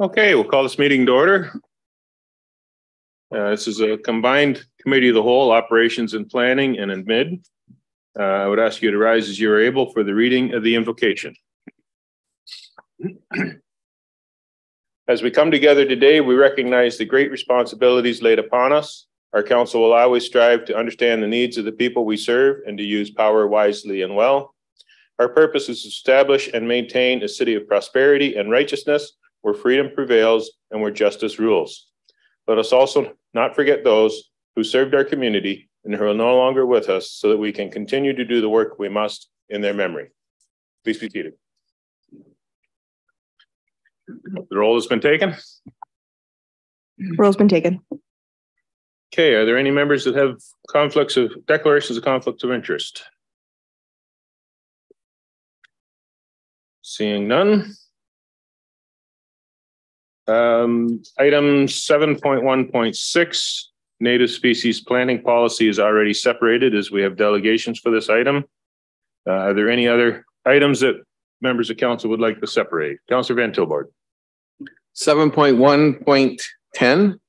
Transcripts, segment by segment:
Okay, we'll call this meeting to order. Uh, this is a combined committee of the whole, operations and planning and admin. Uh, I would ask you to rise as you are able for the reading of the invocation. As we come together today, we recognize the great responsibilities laid upon us. Our council will always strive to understand the needs of the people we serve and to use power wisely and well. Our purpose is to establish and maintain a city of prosperity and righteousness where freedom prevails and where justice rules. Let us also not forget those who served our community and who are no longer with us so that we can continue to do the work we must in their memory. Please be seated. The roll has been taken. Roll's been taken. Okay, are there any members that have conflicts of declarations of conflicts of interest? Seeing none. Um, item seven point one point six, native species planting policy is already separated as we have delegations for this item. Uh, are there any other items that members of council would like to separate? Councillor Van Tilborg. Seven point one point ten.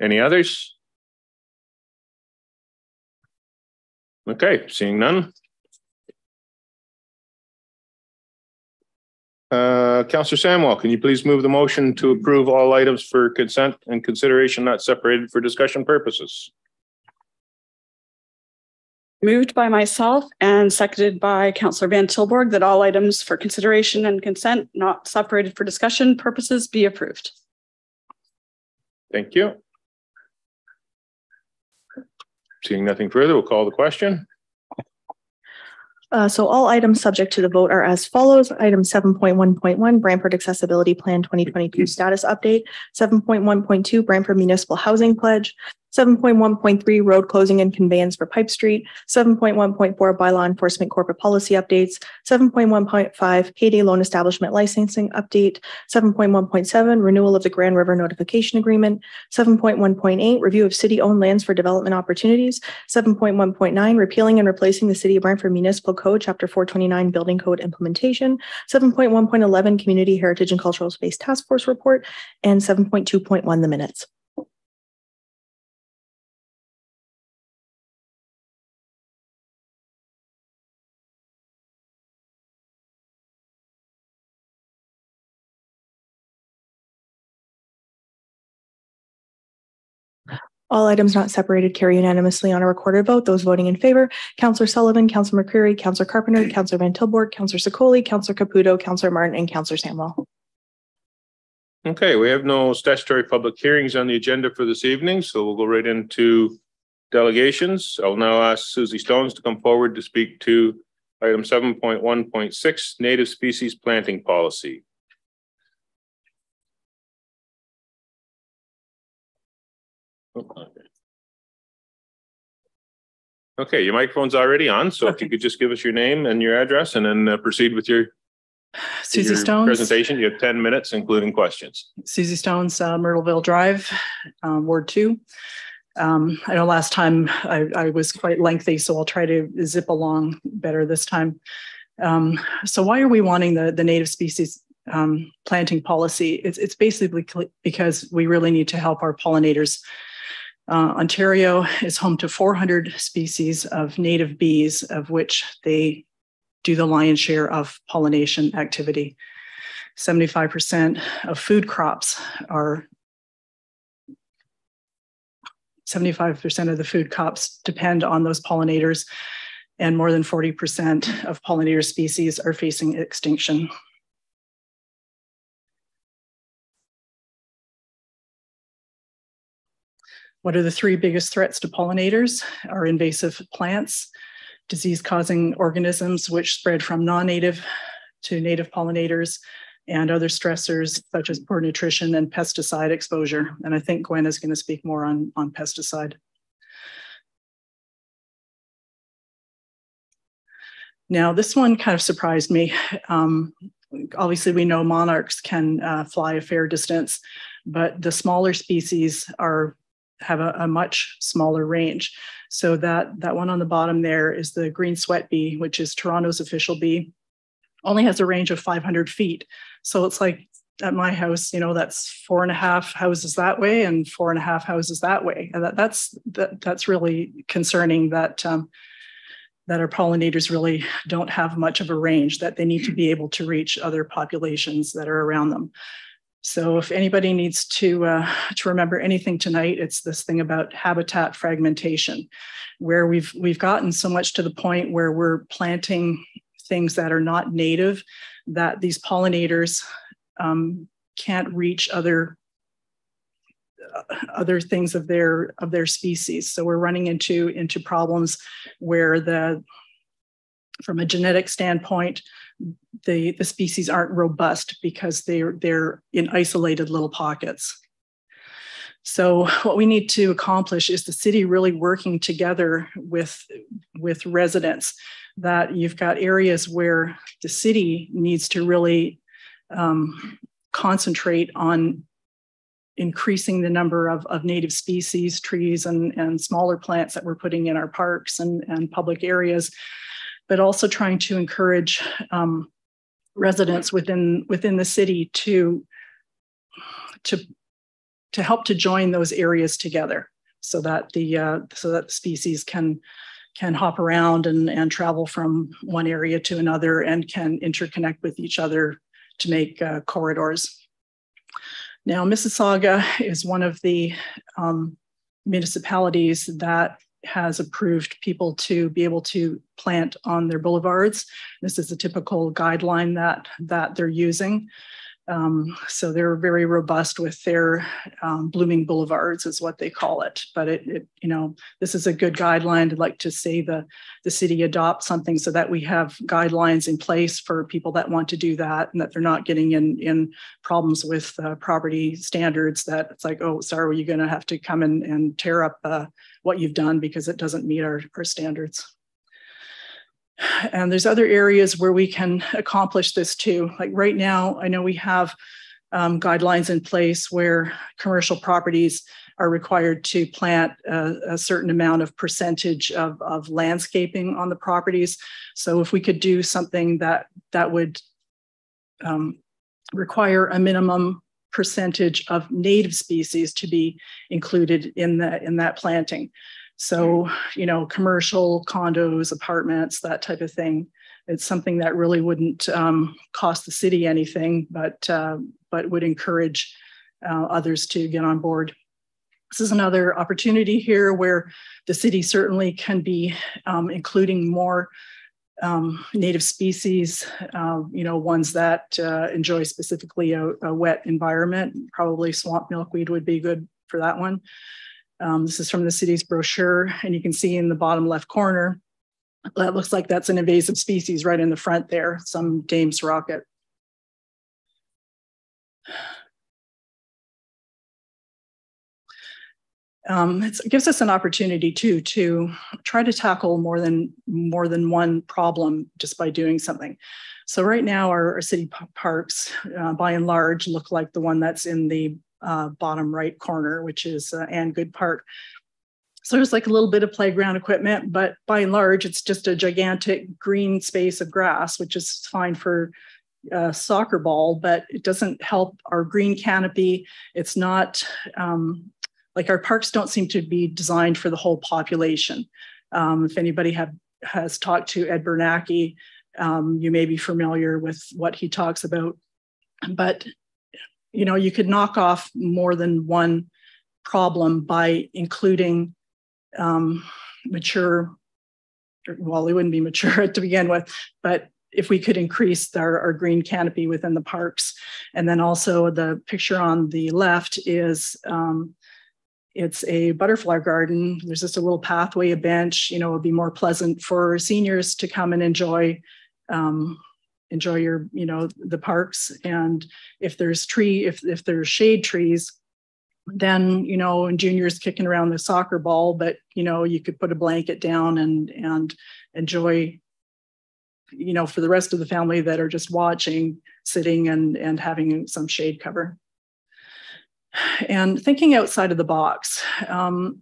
Any others? Okay, seeing none. Uh, Councillor Samwell, can you please move the motion to approve all items for consent and consideration not separated for discussion purposes? Moved by myself and seconded by Councillor Van Tilborg that all items for consideration and consent not separated for discussion purposes be approved. Thank you. Seeing nothing further, we'll call the question. Uh, so all items subject to the vote are as follows. Item seven point one point one, Brantford Accessibility Plan twenty twenty-two status update. Seven point one point two, Brantford Municipal Housing Pledge. Seven point one point three, road closing and conveyance for Pipe Street. Seven point one point four, bylaw enforcement corporate policy updates. Seven point one point five, payday loan establishment licensing update. Seven point one point seven, renewal of the Grand River notification agreement. Seven point one point eight, review of city-owned lands for development opportunities. Seven point one point nine, repealing and replacing the City of Brantford Municipal Code, Chapter four twenty-nine, Building Code Implementation. Seven point one point eleven, Community Heritage and Cultural Space Task Force Report. And seven point two point one, the minutes. All items not separated carry unanimously on a recorded vote. Those voting in favor, Councillor Sullivan, Councillor McCreary, Councillor Carpenter, Councillor Van Tilborg, Councillor Sicoli, Councillor Caputo, Councillor Martin, and Councillor Samwell. Okay, we have no statutory public hearings on the agenda for this evening, so we'll go right into delegations. I'll now ask Susie Stones to come forward to speak to item seven point one point six, native species planting policy. Okay. Your microphone's already on, so if you could just give us your name and your address and then uh, proceed with your Susie your Stones. presentation. You have ten minutes, including questions. Susie Stones, uh, Myrtleville Drive, um, Ward Two. Um, I know last time I, I was quite lengthy, so I'll try to zip along better this time. Um, so why are we wanting the, the native species um, planting policy? It's, it's basically because we really need to help our pollinators. Uh, Ontario is home to 400 species of native bees, of which they do the lion's share of pollination activity. 75% of food crops are 75% of the food crops depend on those pollinators, and more than 40% of pollinator species are facing extinction. What are the three biggest threats to pollinators? Are invasive plants, disease causing organisms which spread from non native to native pollinators, and other stressors such as poor nutrition and pesticide exposure. And I think Gwen is going to speak more on, on pesticide. Now, this one kind of surprised me. Um, obviously, we know monarchs can uh, fly a fair distance, but the smaller species are have a, a much smaller range. So that that one on the bottom there is the green sweat bee, which is Toronto's official bee, only has a range of 500 feet. So it's like at my house, you know, that's four and a half houses that way and four and a half houses that way. And that, that's that, that's really concerning that um, that our pollinators really don't have much of a range that they need to be able to reach other populations that are around them. So if anybody needs to uh, to remember anything tonight, it's this thing about habitat fragmentation, where we've we've gotten so much to the point where we're planting things that are not native, that these pollinators um, can't reach other uh, other things of their of their species. So we're running into into problems where the from a genetic standpoint, the, the species aren't robust because they're they're in isolated little pockets. So what we need to accomplish is the city really working together with, with residents that you've got areas where the city needs to really um, concentrate on increasing the number of, of native species, trees, and, and smaller plants that we're putting in our parks and, and public areas, but also trying to encourage um, residents within within the city to to to help to join those areas together so that the uh, so that the species can can hop around and, and travel from one area to another and can interconnect with each other to make uh, corridors. Now, Mississauga is one of the um, municipalities that has approved people to be able to plant on their boulevards. This is a typical guideline that, that they're using. Um, so they're very robust with their um, blooming boulevards, is what they call it. But it, it, you know, this is a good guideline. I'd like to say the the city adopt something so that we have guidelines in place for people that want to do that, and that they're not getting in in problems with uh, property standards. That it's like, oh, sorry, you're going to have to come in and tear up uh, what you've done because it doesn't meet our our standards. And there's other areas where we can accomplish this too. Like right now, I know we have um, guidelines in place where commercial properties are required to plant a, a certain amount of percentage of, of, landscaping on the properties. So if we could do something that that would um, require a minimum percentage of native species to be included in the in that planting. So, you know, commercial condos, apartments, that type of thing. It's something that really wouldn't um, cost the city anything, but uh, but would encourage uh, others to get on board. This is another opportunity here where the city certainly can be um, including more um, native species, uh, you know, ones that uh, enjoy specifically a, a, wet environment. Probably swamp milkweed would be good for that one. Um, this is from the city's brochure, and you can see in the bottom left corner, that looks like that's an invasive species right in the front there, some Dame's rocket. Um, it gives us an opportunity too to try to tackle more than more than one problem just by doing something. So right now, our, our city parks, uh, by and large, look like the one that's in the uh, bottom right corner, which is uh, Ann Good Park. So there's like a little bit of playground equipment, but by and large, it's just a gigantic green space of grass, which is fine for a soccer ball, but it doesn't help our green canopy. It's not um, like our parks don't seem to be designed for the whole population. Um, if anybody have, has talked to Ed Bernacki, um, you may be familiar with what he talks about. But you know, you could knock off more than one problem by including um, mature, well, it wouldn't be mature to begin with, but if we could increase our, our, green canopy within the parks. And then also the picture on the left is um, it's a butterfly garden. There's just a little pathway, a bench, you know, it would be more pleasant for seniors to come and enjoy um, enjoy your you know the parks. And if there's tree if if there's shade trees then you know and juniors kicking around the soccer ball but you know you could put a blanket down and and enjoy you know for the rest of the family that are just watching sitting and and having some shade cover. And thinking outside of the box, um,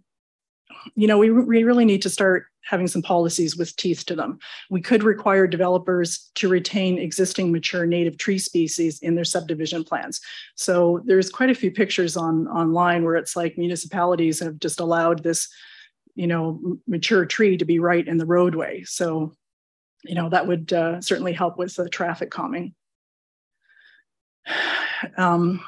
you know, we, we really need to start having some policies with teeth to them. We could require developers to retain existing mature native tree species in their subdivision plans. So there's quite a few pictures on online where it's like municipalities have just allowed this, you know, mature tree to be right in the roadway. So, you know, that would uh, certainly help with the traffic calming. Um,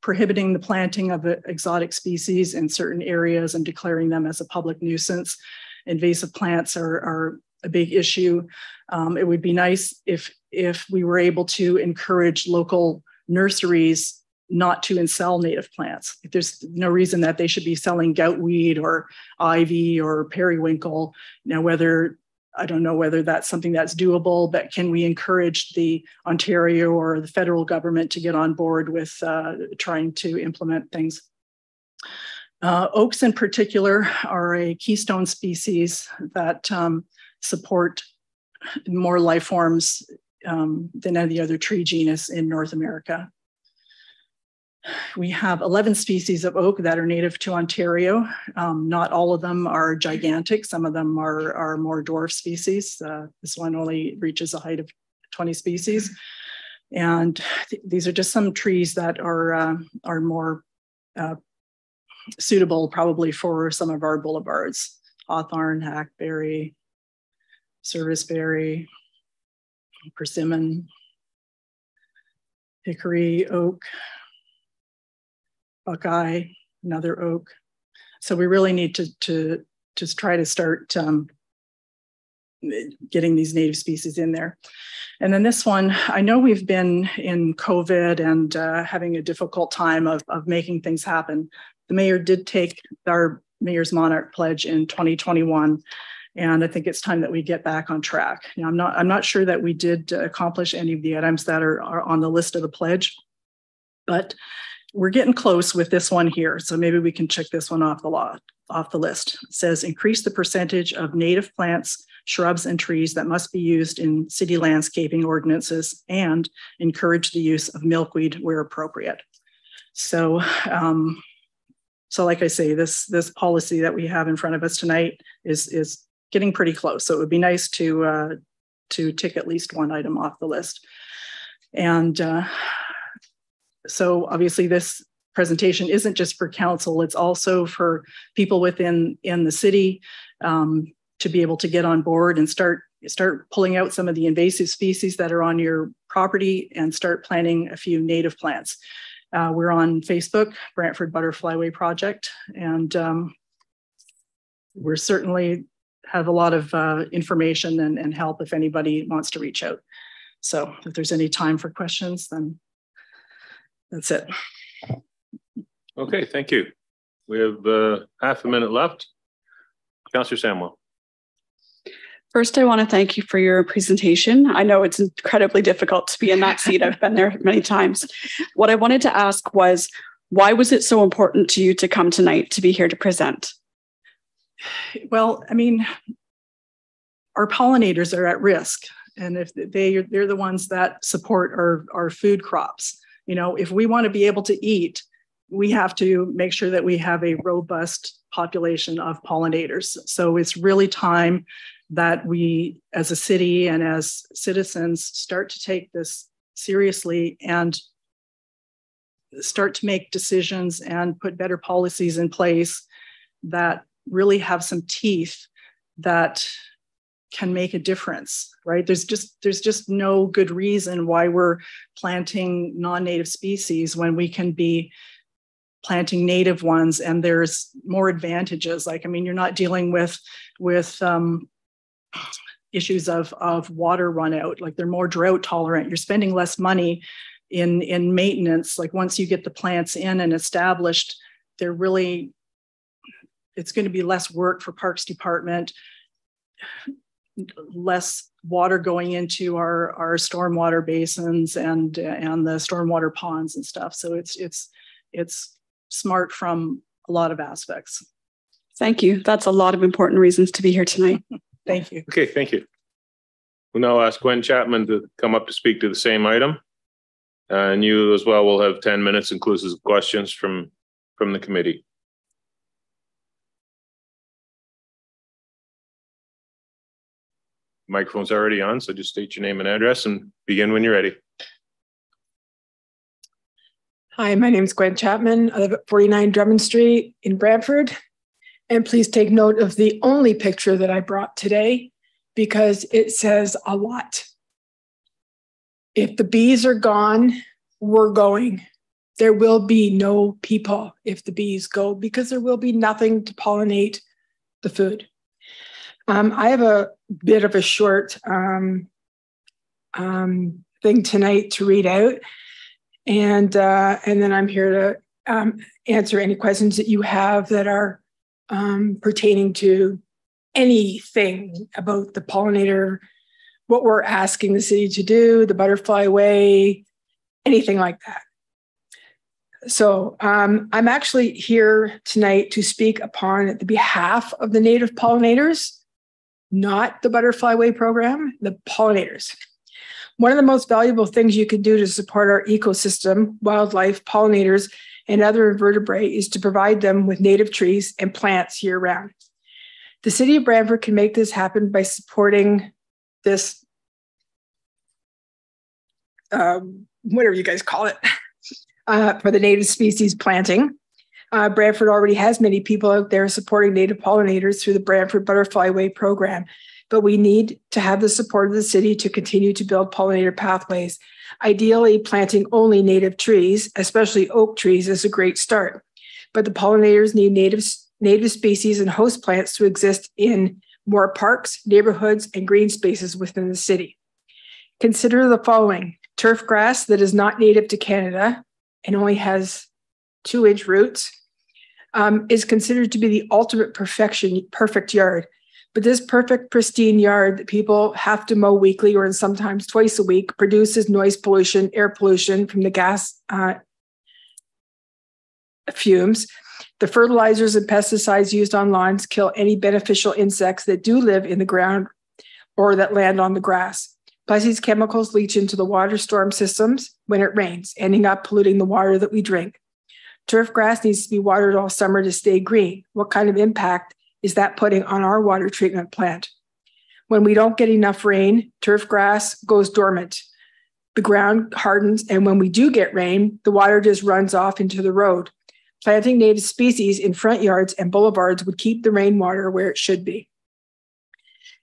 prohibiting the planting of exotic species in certain areas and declaring them as a public nuisance. Invasive plants are, are a big issue. Um, it would be nice if, if we were able to encourage local nurseries not to sell native plants. There's no reason that they should be selling goutweed or ivy or periwinkle. Now, whether I don't know whether that's something that's doable, but can we encourage the Ontario or the federal government to get on board with uh, trying to implement things? Uh, oaks in particular are a keystone species that um, support more life forms um, than any other tree genus in North America. We have 11 species of oak that are native to Ontario. Um, not all of them are gigantic. Some of them are, are more dwarf species. Uh, this one only reaches a height of 20 species. And th these are just some trees that are, uh, are more uh, suitable probably for some of our boulevards. Hawthorn, hackberry, serviceberry, persimmon, hickory, oak, buckeye, another oak. So we really need to, to just try to start um, getting these native species in there. And then this one, I know we've been in COVID and uh, having a difficult time of, of making things happen. The mayor did take our mayor's monarch pledge in 2021 and I think it's time that we get back on track. Now, I'm not I'm not sure that we did accomplish any of the items that are, are on the list of the pledge, but we're getting close with this one here. So maybe we can check this one off the lot, off the list. It says increase the percentage of native plants, shrubs, and trees that must be used in city landscaping ordinances and encourage the use of milkweed where appropriate. So, um, so like I say, this this policy that we have in front of us tonight is is getting pretty close. So it would be nice to uh, to tick at least one item off the list. And uh, so obviously this presentation isn't just for council, it's also for people within in the city um, to be able to get on board and start start pulling out some of the invasive species that are on your property and start planting a few native plants. Uh, we're on Facebook, Brantford Butterflyway Project, and um, we're certainly have a lot of uh, information and, and help if anybody wants to reach out. So if there's any time for questions, then that's it. Okay, thank you. We have uh, half a minute left. Councillor Samwell. First, I want to thank you for your presentation. I know it's incredibly difficult to be in that seat. I've been there many times. What I wanted to ask was, why was it so important to you to come tonight to be here to present? Well, I mean, our pollinators are at risk. And if they, they're the ones that support our, our food crops. You know, if we want to be able to eat, we have to make sure that we have a robust population of pollinators. So it's really time that we, as a city and as citizens, start to take this seriously and start to make decisions and put better policies in place that really have some teeth that can make a difference right? There's just there's just no good reason why we're planting non-native species when we can be planting native ones and there's more advantages. Like i mean you're not dealing with with um, issues of of water run out like they're more drought tolerant. You're spending less money in in maintenance. Like once you get the plants in and established they're really it's going to be less work for parks department less water going into our our stormwater basins and and the stormwater ponds and stuff. So it's it's it's smart from a lot of aspects. Thank you. That's a lot of important reasons to be here tonight. thank you. Okay, thank you. We'll now ask Gwen Chapman to come up to speak to the same item. Uh, and you as well will have 10 minutes inclusive of questions from from the committee? Microphone's already on, so just state your name and address and begin when you're ready. Hi, my name is Gwen Chapman. I live at 49 Drummond Street in Brantford. And please take note of the only picture that I brought today because it says a lot. If the bees are gone, we're going. There will be no people if the bees go because there will be nothing to pollinate the food. Um, I have a bit of a short um, um, thing tonight to read out, and uh, and then I'm here to um, answer any questions that you have that are um, pertaining to anything about the pollinator, what we're asking the city to do, the butterfly way, anything like that. So um, I'm actually here tonight to speak upon the behalf of the native pollinators, not the Butterfly Way program, the pollinators. One of the most valuable things you can do to support our ecosystem, wildlife, pollinators, and other invertebrate is to provide them with native trees and plants year round. The city of Brantford can make this happen by supporting this, um, whatever you guys call it, uh, for the native species planting. Uh, Brantford already has many people out there supporting native pollinators through the Brantford Butterfly Way program, but we need to have the support of the city to continue to build pollinator pathways. Ideally, planting only native trees, especially oak trees, is a great start. But the pollinators need native, native species and host plants to exist in more parks, neighborhoods, and green spaces within the city. Consider the following turf grass that is not native to Canada and only has two inch roots um, is considered to be the ultimate perfection, perfect yard. But this perfect, pristine yard that people have to mow weekly or sometimes twice a week produces noise pollution, air pollution from the gas uh, fumes. The fertilizers and pesticides used on lawns kill any beneficial insects that do live in the ground or that land on the grass. Plus, these chemicals leach into the water storm systems when it rains, ending up polluting the water that we drink. Turf grass needs to be watered all summer to stay green. What kind of impact is that putting on our water treatment plant? When we don't get enough rain, turf grass goes dormant. The ground hardens, and when we do get rain, the water just runs off into the road. Planting native species in front yards and boulevards would keep the rainwater where it should be.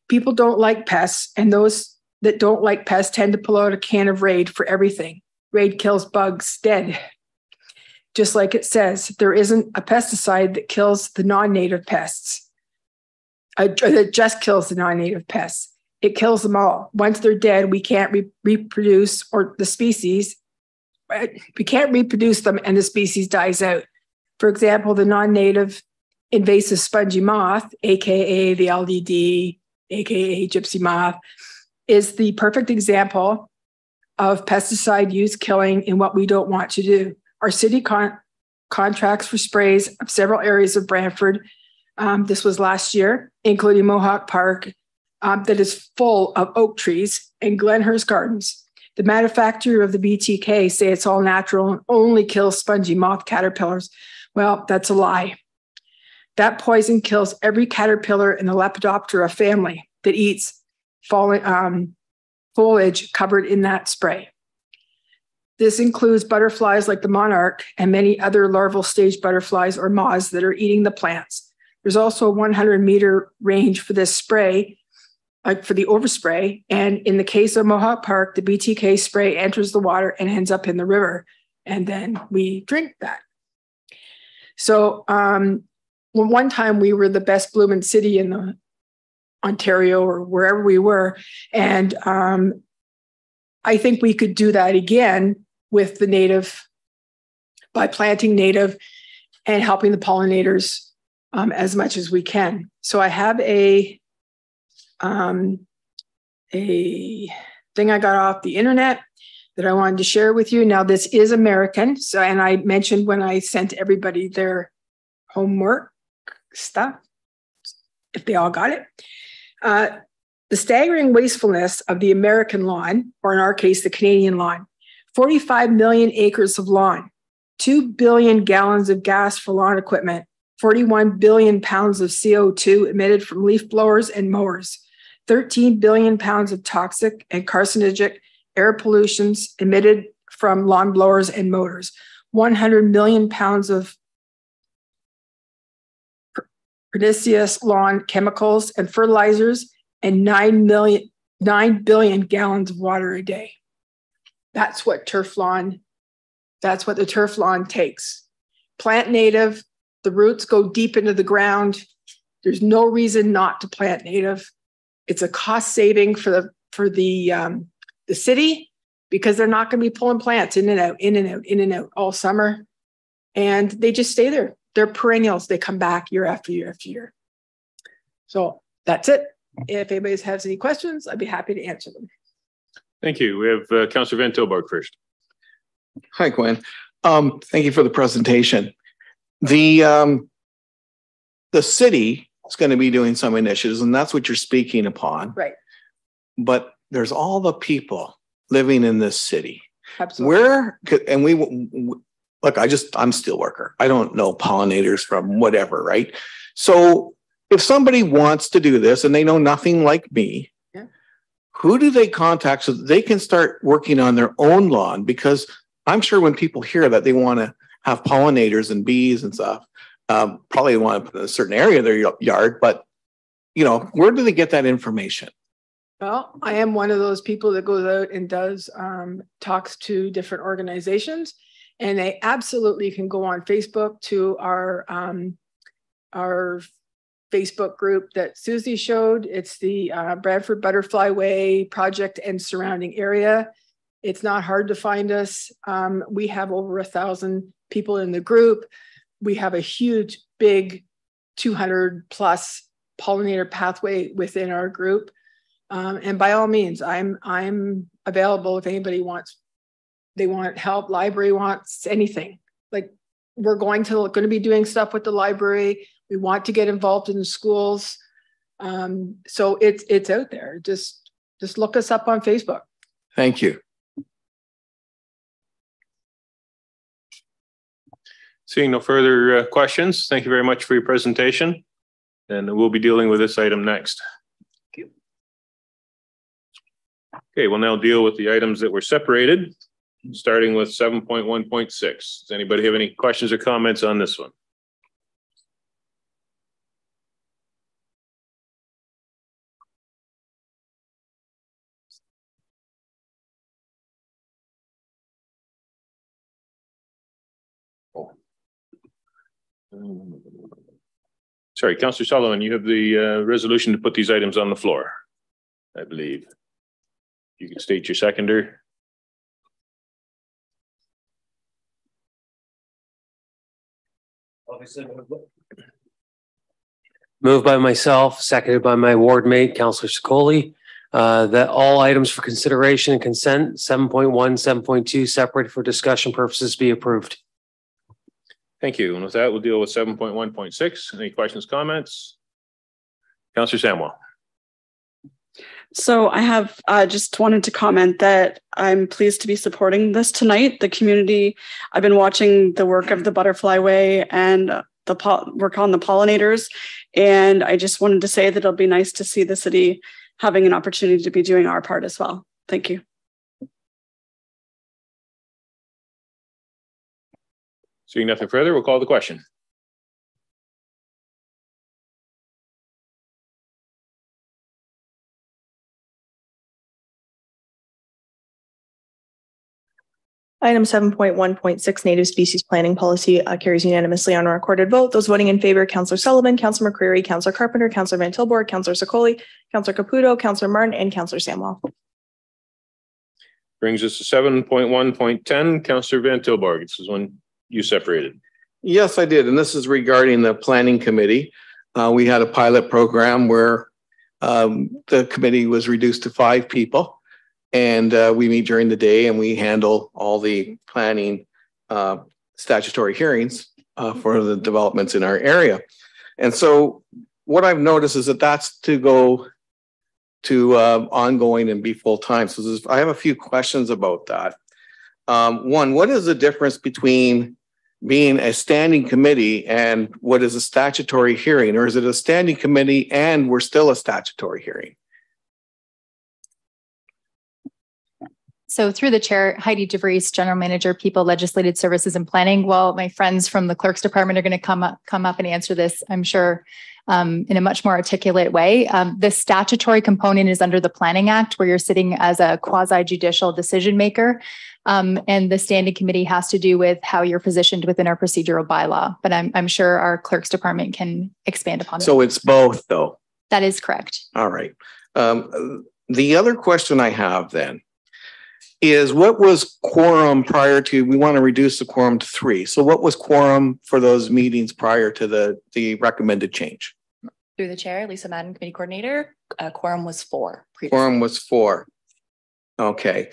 People don't like pests, and those that don't like pests tend to pull out a can of Raid for everything. Raid kills bugs dead just like it says, there isn't a pesticide that kills the non native pests, uh, that just kills the non native pests. It kills them all. Once they're dead, we can't re- reproduce, or the species, we can't reproduce them and the species dies out. For example, the non native invasive spongy moth, AKA the LDD, AKA gypsy moth, is the perfect example of pesticide use killing in what we don't want to do. Our city con- contracts for sprays of several areas of Brantford. Um, this was last year, including Mohawk Park, um, that is full of oak trees and Glenhurst Gardens. The manufacturer of the BTK say it's all natural and only kills spongy moth caterpillars. Well, that's a lie. That poison kills every caterpillar in the Lepidoptera family that eats falling, um, foliage covered in that spray. This includes butterflies like the monarch and many other larval stage butterflies or moths that are eating the plants. There's also a 100 meter range for this spray, like for the overspray. And in the case of Mohawk Park, the BTK spray enters the water and ends up in the river. And then we drink that. So, um, one time we were the best blooming city in the Ontario or wherever we were. And um, I think we could do that again with the native by planting native and helping the pollinators um, as much as we can. So I have a um, a thing I got off the internet that I wanted to share with you. Now this is American, so and I mentioned when I sent everybody their homework stuff, if they all got it. Uh, the staggering wastefulness of the American lawn, or in our case, the Canadian lawn, 45 million acres of lawn. two billion gallons of gas for lawn equipment, 41 billion pounds of CO2 emitted from leaf blowers and mowers, 13 billion pounds of toxic and carcinogenic air pollutions emitted from lawn blowers and motors, 100 million pounds of pernicious lawn chemicals and fertilizers, and 9 million, 9 billion gallons of water a day. That's what turf lawn, that's what the turf lawn takes. Plant native, the roots go deep into the ground. There's no reason not to plant native. It's a cost saving for the for the um, the city because they're not going to be pulling plants in and out, in and out, in and out all summer, and they just stay there. They're perennials. They come back year after year after year. So that's it. If anybody has any questions, I'd be happy to answer them. Thank you. We have uh, Councillor Van Tilborg first. Hi, Gwen. Um, thank you for the presentation. The, um, the city is going to be doing some initiatives and that's what you're speaking upon. Right. But there's all the people living in this city. Absolutely. Where and we, w- look, I just, I'm steel worker. I don't know pollinators from whatever, right? So if somebody wants to do this and they know nothing like me, Yeah. Who do they contact so they can start working on their own lawn? Because I'm sure when people hear that they want to have pollinators and bees and stuff, um, probably want to put in a certain area of their yard, but you know, where do they get that information? Well, I am one of those people that goes out and does um, talks to different organizations, and they absolutely can go on Facebook to our um, our Facebook group that Susie showed. It's the uh, Brantford Butterfly Way project and surrounding area. It's not hard to find us. Um, we have over a thousand people in the group. We have a huge, big, 200 plus pollinator pathway within our group. Um, and by all means, I'm I'm available if anybody wants, they want help, library wants anything. Like we're going to going to be doing stuff with the library. We want to get involved in the schools. Um, so it's it's out there. Just just look us up on Facebook. Thank you. Seeing no further uh, questions, thank you very much for your presentation. And we'll be dealing with this item next. Okay, we'll now deal with the items that were separated, starting with seven point one point six. Does anybody have any questions or comments on this one? Sorry, Councillor Sullivan, you have the uh, resolution to put these items on the floor, I believe. You can state your seconder. Moved by myself, seconded by my ward mate, Counselor Sicoli, uh, that all items for consideration and consent, 7.1, 7.2, separated for discussion purposes be approved. Thank you. And with that, we'll deal with seven point one point six. Any questions, comments? Councillor Samwell. So I have uh, just wanted to comment that I'm pleased to be supporting this tonight. The community, I've been watching the work of the Butterfly Way and the work on the pollinators. And I just wanted to say that it'll be nice to see the city having an opportunity to be doing our part as well. Thank you. Seeing nothing further, we'll call the question. Item seven point one point six, native species planning policy uh, carries unanimously on a recorded vote. Those voting in favor, Counselor Sullivan, Counselor McCreary, Counselor Carpenter, Counselor Van Tilborg, Counselor Sicoli, Counselor Caputo, Counselor Martin, and Counselor Samwell. Brings us to seven point one point ten, Councillor Van Tilborg. This is one you separated. Yes, I did. And this is regarding the planning committee. Uh, we had a pilot program where um, the committee was reduced to five people. And uh, we meet during the day and we handle all the planning uh, statutory hearings uh, for the developments in our area. And so what I've noticed is that that's to go to uh, ongoing and be full time. So I have a few questions about that. Um, one, what is the difference between being a standing committee and what is a statutory hearing, or is it a standing committee and we're still a statutory hearing? So through the chair, Heidi DeVries, General Manager, People, Legislative Services and Planning. Well, my friends from the Clerk's Department are going to come up, come up and answer this, I'm sure, um, in a much more articulate way. Um, the statutory component is under the Planning Act, where you're sitting as a quasi judicial decision maker. Um, and the standing committee has to do with how you're positioned within our procedural bylaw. But I'm, I'm sure our Clerk's Department can expand upon that. So it's both, though. that. That is correct. All right. Um, the other question I have then is what was quorum prior to, we want to reduce the quorum to three. So what was quorum for those meetings prior to the, the recommended change? Through the chair, Lisa Madden, committee coordinator, uh, quorum was four. previously. Quorum was four. Okay.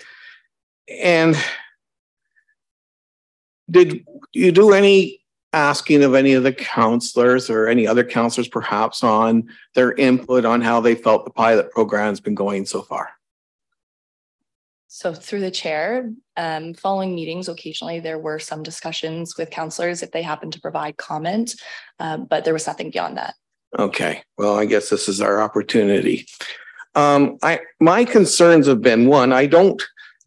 And did you do any asking of any of the counselors or any other counselors perhaps on their input on how they felt the pilot program's been going so far? So through the chair, um, following meetings, occasionally there were some discussions with counselors if they happened to provide comment, uh, but there was nothing beyond that. Okay, well, I guess this is our opportunity. Um, I, my concerns have been, one, I don't,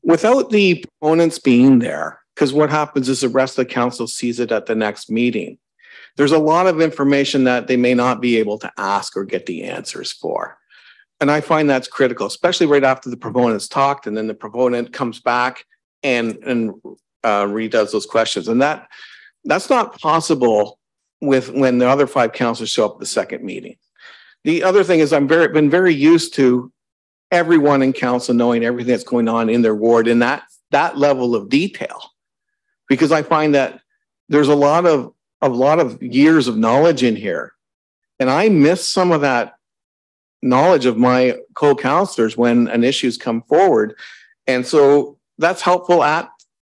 without the proponents being there, because what happens is the rest of the council sees it at the next meeting. There's a lot of information that they may not be able to ask or get the answers for. And I find that's critical, especially right after the proponent's talked and then the proponent comes back and, and uh, redoes those questions. And that, that's not possible with when the other five councilors show up at the second meeting. The other thing is I'm very, been very used to everyone in council knowing everything that's going on in their ward in that, that level of detail. Because I find that there's a lot of, a lot of years of knowledge in here. And I miss some of that knowledge of my co-counselors when an issue's come forward. And so that's helpful at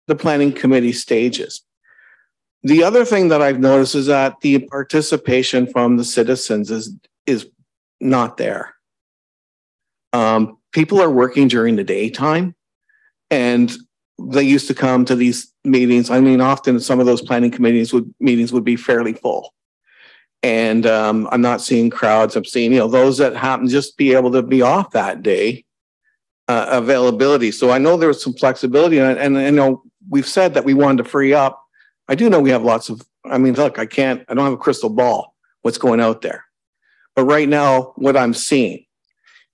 the planning committee stages. The other thing that I've noticed is that the participation from the citizens is, is not there. Um, people are working during the daytime and they used to come to these meetings. I mean, often some of those planning committees would meetings would be fairly full. And um, I'm not seeing crowds. I'm seeing, you know, those that happen just be able to be off that day, uh, availability. So I know there was some flexibility, and, and you know we've said that we wanted to free up. I do know we have lots of. I mean, look, I can't. I don't have a crystal ball. What's going out there? But right now, what I'm seeing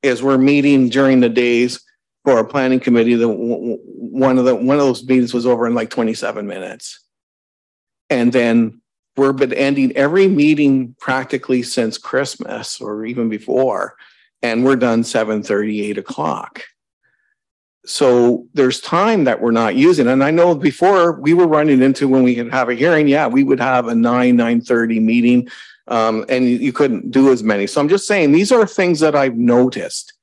is we're meeting during the days for a planning committee. The one of the one of those meetings was over in like 27 minutes, and then we've been ending every meeting practically since Christmas or even before, and we're done 7 8 o'clock. So there's time that we're not using. And I know before we were running into when we could have a hearing, yeah, we would have a 9, 9:30 meeting. Um, and you, you couldn't do as many. So I'm just saying these are things that I've noticed.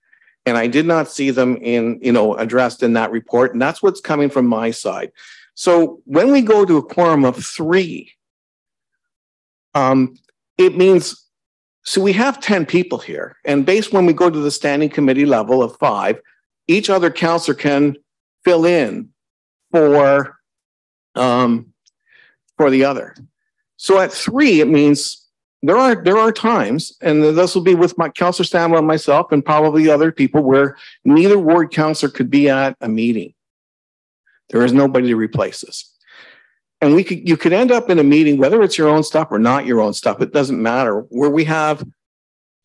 And I did not see them in, you know, addressed in that report. And that's what's coming from my side. So when we go to a quorum of three, um, it means so we have 10 people here, and based when we go to the standing committee level of five, each other counselor can fill in for um, for the other. So at three, it means there are there are times, and this will be with my counselor Samwell and myself, and probably other people where neither ward counselor could be at a meeting. There is nobody to replace us and we could you could end up in a meeting whether it's your own stuff or not your own stuff it doesn't matter where we have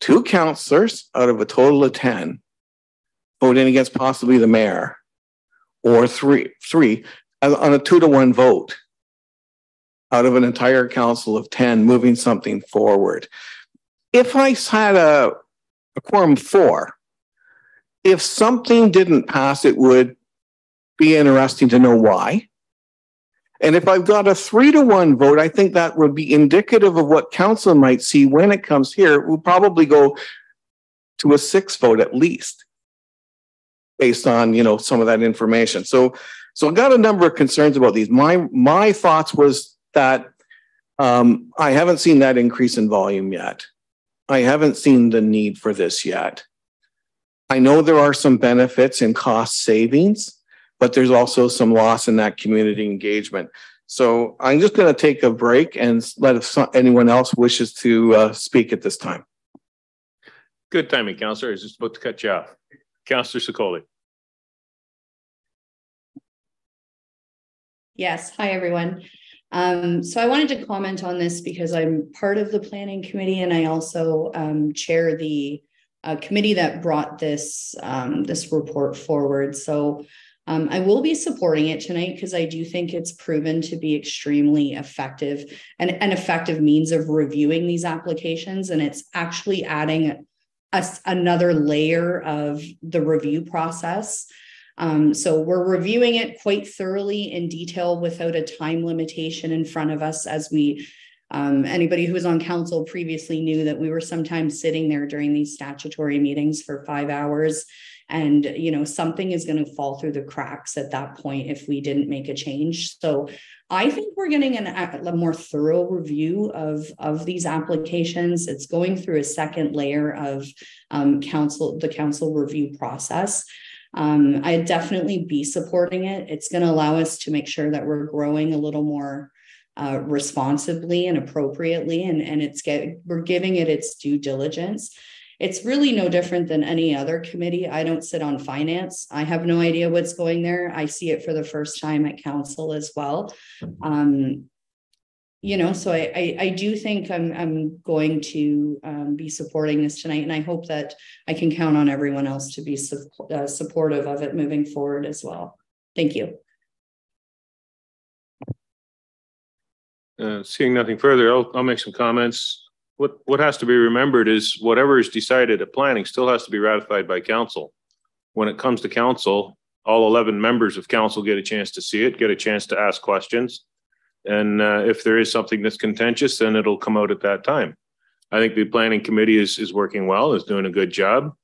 two counselors out of a total of 10 voting against possibly the mayor or three three uh, on a two to one vote out of an entire council of 10 moving something forward if i had a, a quorum four if something didn't pass it would be interesting to know why and if I've got a three to one vote, I think that would be indicative of what council might see when it comes here. We'll probably go to a six vote at least based on, you know, some of that information. So, so I got a number of concerns about these. My, my thoughts was that um, I haven't seen that increase in volume yet. I haven't seen the need for this yet. I know there are some benefits and cost savings but there's also some loss in that community engagement. So I'm just going to take a break and let if anyone else wishes to uh, speak at this time. Good timing, Counselor. I was just about to cut you off. Counselor Sicoli. Yes, hi, everyone. Um, so I wanted to comment on this because I'm part of the planning committee and I also um, chair the uh, committee that brought this um, this report forward. So um, I will be supporting it tonight because I do think it's proven to be extremely effective and an effective means of reviewing these applications. And it's actually adding a, another layer of the review process. Um, so we're reviewing it quite thoroughly in detail without a time limitation in front of us as we um, anybody who was on council previously knew that we were sometimes sitting there during these statutory meetings for five hours. And you know something is going to fall through the cracks at that point if we didn't make a change. So i think we're getting an, a more thorough review of of these applications. It's going through a second layer of um, council the council review process um, I'd definitely be supporting it. It's going to allow us to make sure that we're growing a little more uh, responsibly and appropriately, and and it's get we're giving it its due diligence. It's really no different than any other committee. I don't sit on finance. I have no idea what's going there. I see it for the first time at council as well. Um, you know, so I, I, I do think I'm I'm going to um, be supporting this tonight, and I hope that I can count on everyone else to be su- uh, supportive of it moving forward as well. Thank you. Uh, seeing nothing further, I'll, I'll make some comments. What, what has to be remembered is whatever is decided at planning still has to be ratified by council. When it comes to council, all eleven members of council get a chance to see it, get a chance to ask questions. And uh, if there is something that's contentious, then it'll come out at that time. I think the planning committee is, is working well, is doing a good job.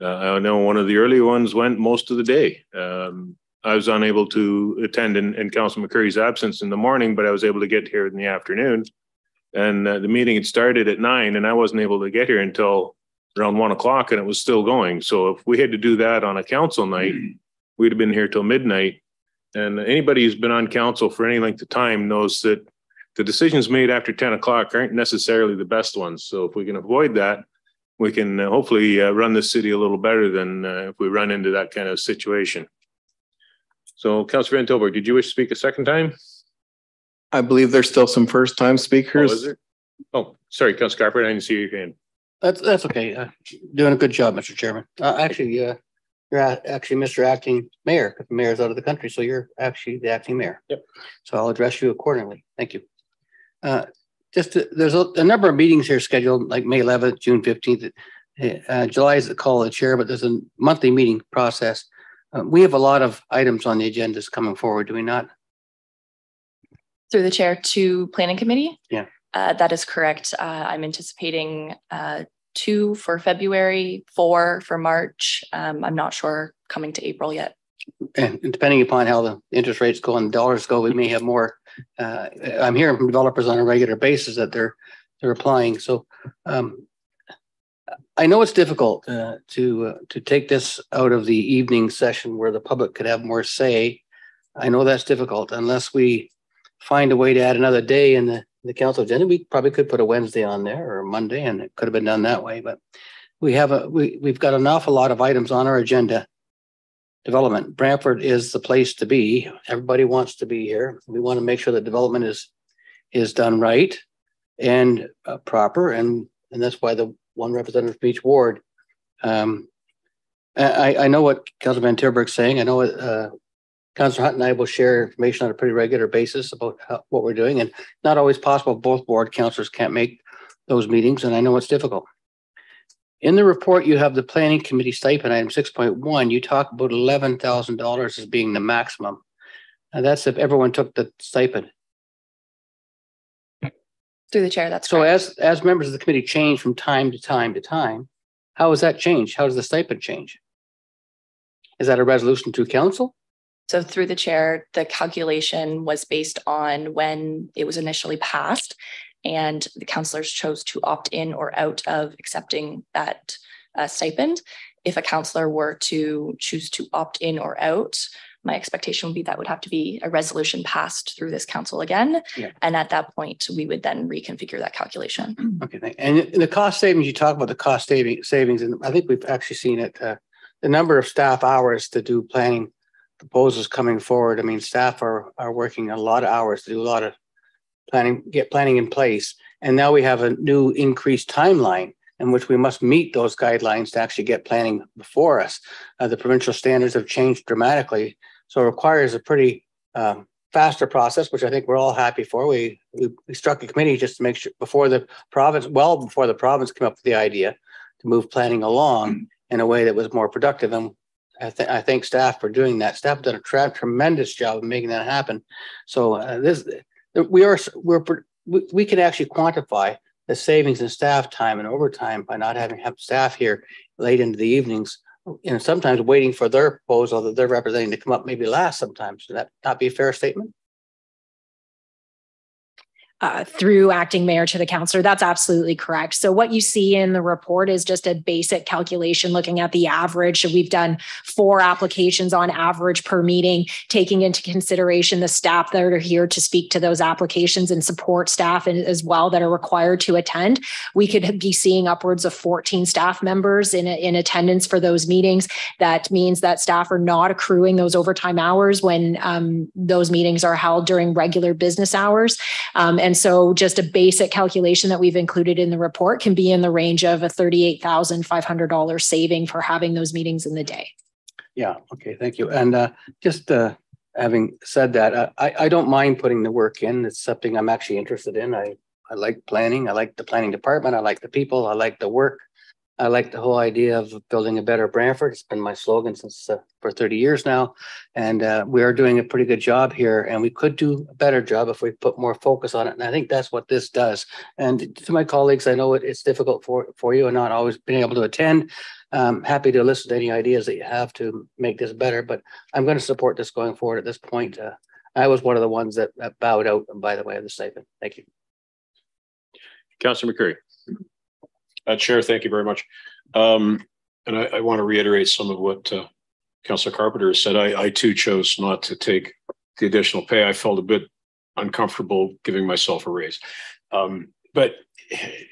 Uh, I know one of the early ones went most of the day. Um, I was unable to attend in, in Council McCreary's absence in the morning, but I was able to get here in the afternoon. And uh, the meeting had started at nine, and I wasn't able to get here until around one o'clock, and it was still going. So if we had to do that on a council night, we'd have been here till midnight. And anybody who's been on council for any length of time knows that the decisions made after 10 o'clock aren't necessarily the best ones. So if we can avoid that, we can uh, hopefully uh, run the city a little better than uh, if we run into that kind of situation. So Councilor Van Tilborg, did you wish to speak a second time? I believe there's still some first time Oh, is speakers. there? Oh, sorry, Councilor Carpenter, I didn't see your hand. That's, that's okay. Uh, Doing a good job, Mr. Chairman. Uh, actually, uh, you're actually Mr. Acting Mayor, because the mayor's out of the country, so you're actually the acting mayor. Yep. So I'll address you accordingly. Thank you. Uh, just, to- there's a, a number of meetings here scheduled, like May eleventh, June fifteenth. Uh, July is the call of the chair, but there's a monthly meeting process. Uh, we have a lot of items on the agendas coming forward, do we not? Through the chair to planning committee? Yeah. Uh, that is correct. Uh, I'm anticipating, uh, two for February, four for March. Um, I'm not sure coming to April yet. And depending upon how the interest rates go and the dollars go, we may have more. Uh, I'm hearing from developers on a regular basis that they're, they're applying. So, um, I know it's difficult, uh, to, uh, to take this out of the evening session where the public could have more say. I know that's difficult unless we find a way to add another day in the, the council agenda. We probably could put a Wednesday on there or Monday and it could have been done that way, but we have a, we, we've got an awful lot of items on our agenda development. Brantford is the place to be. Everybody wants to be here. We want to make sure that development is is done right and uh, proper, and and that's why the one representative from each ward. Um, I I know what Councilman Tilborg's saying. I know uh, Councilor Hunt and I will share information on a pretty regular basis about how, what we're doing, and not always possible. Both board councilors can't make those meetings, and I know it's difficult. In the report, you have the planning committee stipend, item six point one, you talk about eleven thousand dollars as being the maximum. And that's if everyone took the stipend. Through the chair, that's So correct. as, as members of the committee change from time to time to time, how has that changed? How does the stipend change? Is that a resolution to council? So through the chair, the calculation was based on when it was initially passed. And the counselors chose to opt in or out of accepting that uh, stipend. If a counselor were to choose to opt in or out, my expectation would be that would have to be a resolution passed through this council again. Yeah. And at that point, we would then reconfigure that calculation. Okay, thank- and in the cost savings, you talk about the cost saving savings, and I think we've actually seen it, uh, the number of staff hours to do planning proposals coming forward. I mean, staff are are working a lot of hours to do a lot of planning, get planning in place. And now we have a new increased timeline in which we must meet those guidelines to actually get planning before us. Uh, the provincial standards have changed dramatically, so it requires a pretty um, faster process, which I think we're all happy for. We, we we struck a committee just to make sure before the province, well before the province came up with the idea to move planning along in a way that was more productive. And I think I thank staff for doing that. Staff done a tra- tremendous job of making that happen. So uh, this we are we're we, we can actually quantify the savings in staff time and overtime by not having staff here late into the evenings and sometimes waiting for their proposal that they're representing to come up maybe last sometimes. Should that not be a fair statement? Uh, through acting mayor to the councillor. That's absolutely correct. So what you see in the report is just a basic calculation looking at the average. So we've done four applications on average per meeting, taking into consideration the staff that are here to speak to those applications and support staff as well that are required to attend. We could be seeing upwards of 14 staff members in, in attendance for those meetings. That means that staff are not accruing those overtime hours when um, those meetings are held during regular business hours. Um, and so just a basic calculation that we've included in the report can be in the range of a $38,500 saving for having those meetings in the day. Yeah, okay, thank you. And uh, just uh, having said that, uh, I, I don't mind putting the work in. It's something I'm actually interested in. I, I like planning. I like the planning department. I like the people. I like the work. I like the whole idea of building a better Brantford. It's been my slogan since uh, for 30 years now. And uh, we are doing a pretty good job here. And we could do a better job if we put more focus on it. And I think that's what this does. And to my colleagues, I know it, it's difficult for, for you and not always being able to attend. I'm happy to listen to any ideas that you have to make this better, but I'm going to support this going forward at this point. Uh, I was one of the ones that, that bowed out, by the way, of the statement. Thank you. Councillor McCreary. Uh, Chair, thank you very much. Um, and I, I want to reiterate some of what uh, Councillor Carpenter said. I, I too chose not to take the additional pay. I felt a bit uncomfortable giving myself a raise. Um, but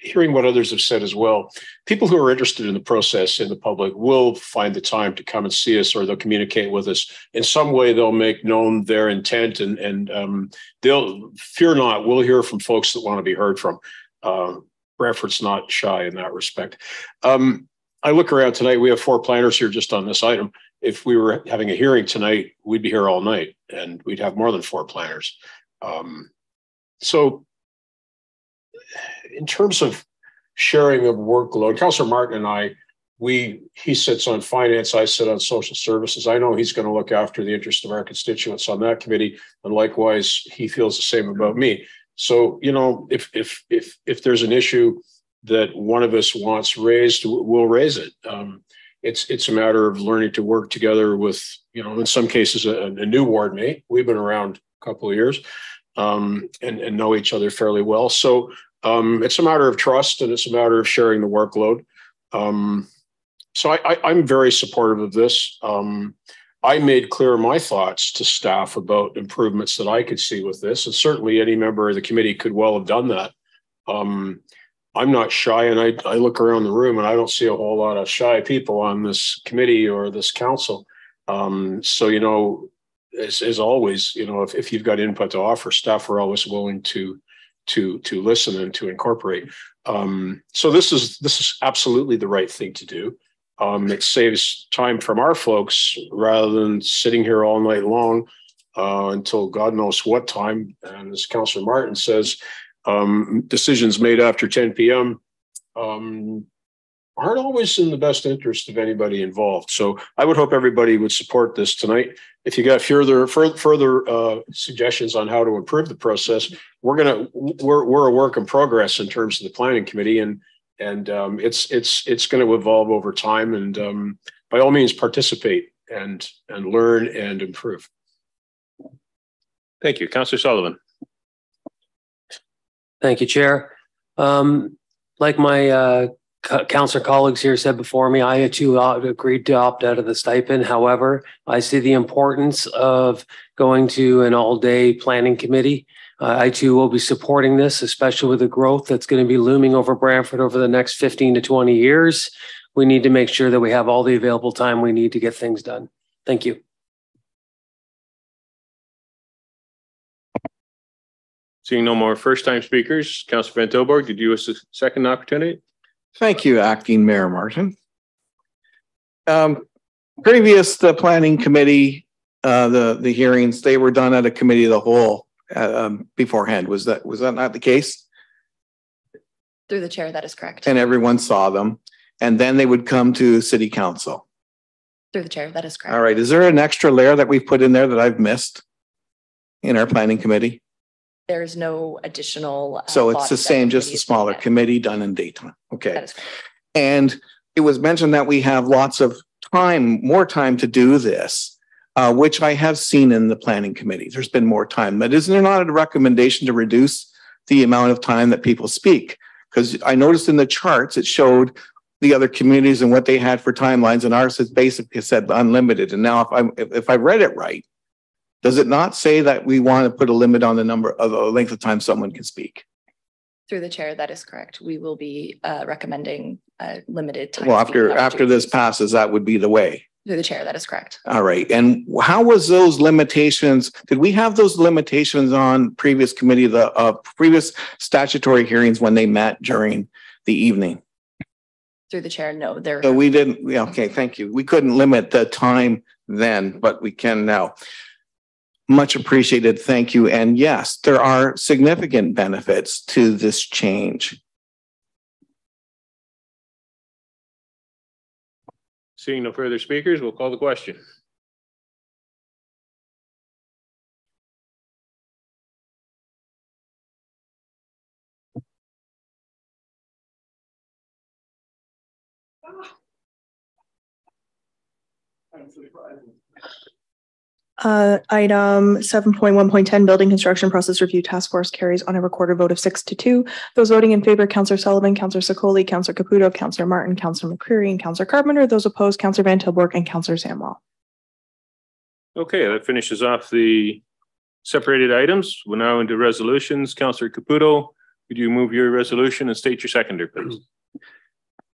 hearing what others have said as well, people who are interested in the process in the public will find the time to come and see us or they'll communicate with us. In some way, they'll make known their intent and, and um, they'll fear not, we'll hear from folks that want to be heard from. Uh, Brantford's not shy in that respect. Um, I look around tonight, we have four planners here just on this item. If we were having a hearing tonight, we'd be here all night and we'd have more than four planners. Um, so in terms of sharing of workload, Councillor Martin and I, we he sits on finance, I sit on social services. I know he's going to look after the interest of our constituents on that committee, and likewise, he feels the same about me. So you know, if if if if there's an issue that one of us wants raised, we'll raise it. Um, it's it's a matter of learning to work together with you know, in some cases, a, a new ward mate. We've been around a couple of years um, and and know each other fairly well. So um, it's a matter of trust and it's a matter of sharing the workload. Um, so I, am very supportive of this. Um, I made clear my thoughts to staff about improvements that I could see with this, and certainly any member of the committee could well have done that. Um, I'm not shy, and I, I look around the room and I don't see a whole lot of shy people on this committee or this council. Um, so you know, as, as always, you know, if, if you've got input to offer, staff are always willing to to to listen and to incorporate. Um, so this is this is absolutely the right thing to do. Um, it saves time from our folks rather than sitting here all night long uh, until God knows what time. And as Councillor Martin says, um, decisions made after 10 p.m. Um, aren't always in the best interest of anybody involved. So I would hope everybody would support this tonight. If you got further further, uh, suggestions on how to improve the process, we're gonna we're we're a work in progress in terms of the planning committee, and and um, it's it's it's going to evolve over time. And um, by all means, participate and and learn and improve. Thank you, Councillor Sullivan. Thank you, Chair. Um, like my uh, co- counselor colleagues here said before me, I too agreed to opt out of the stipend. However, I see the importance of going to an all-day planning committee. Uh, I too will be supporting this, especially with the growth that's going to be looming over Brantford over the next fifteen to twenty years. We need to make sure that we have all the available time we need to get things done. Thank you. Seeing no more first-time speakers, Councillor Van Tilborg, did you wish a second opportunity? Thank you, Acting Mayor Martin. Um, previous, the planning committee, uh, the, the hearings, they were done at a committee of the whole, um, beforehand. Was that, was that not the case? Through the chair, that is correct. And everyone saw them, and then they would come to city council. Through the chair, that is correct. All right, is there an extra layer that we've put in there that I've missed? In our planning committee? There is no additional. uh, So it's the same, just a smaller committee done in daytime. Okay. That is correct. And it was mentioned that we have lots of time, more time to do this, uh, which I have seen in the planning committee. There's been more time, but isn't there not a recommendation to reduce the amount of time that people speak? Because I noticed in the charts, it showed the other communities and what they had for timelines and ours has basically said unlimited. And now if I, if, if I read it right, does it not say that we want to put a limit on the number of the length of time someone can speak? Through the chair, that is correct. We will be uh, recommending a limited time. Well, after, after this passes, that would be the way. Through the chair, that is correct. All right. And how was those limitations? Did we have those limitations on previous committee, the uh, previous statutory hearings when they met during the evening? Through the chair, no, there. So we didn't, yeah, okay, thank you. We couldn't limit the time then, but we can now. Much appreciated. Thank you. And yes, there are significant benefits to this change. Seeing no further speakers, we'll call the question. Ah. Uh, item seven point one point ten, Building Construction Process Review Task Force carries on a recorded vote of six to two. Those voting in favor, Counselor Sullivan, Counselor Sicoli, Counselor Caputo, Counselor Martin, Counselor McCreary, and Counselor Carpenter. Those opposed, Counselor Van Tilborg and Counselor Samwell. Okay, that finishes off the separated items. We're now into resolutions. Councillor Caputo, could you move your resolution and state your seconder, please?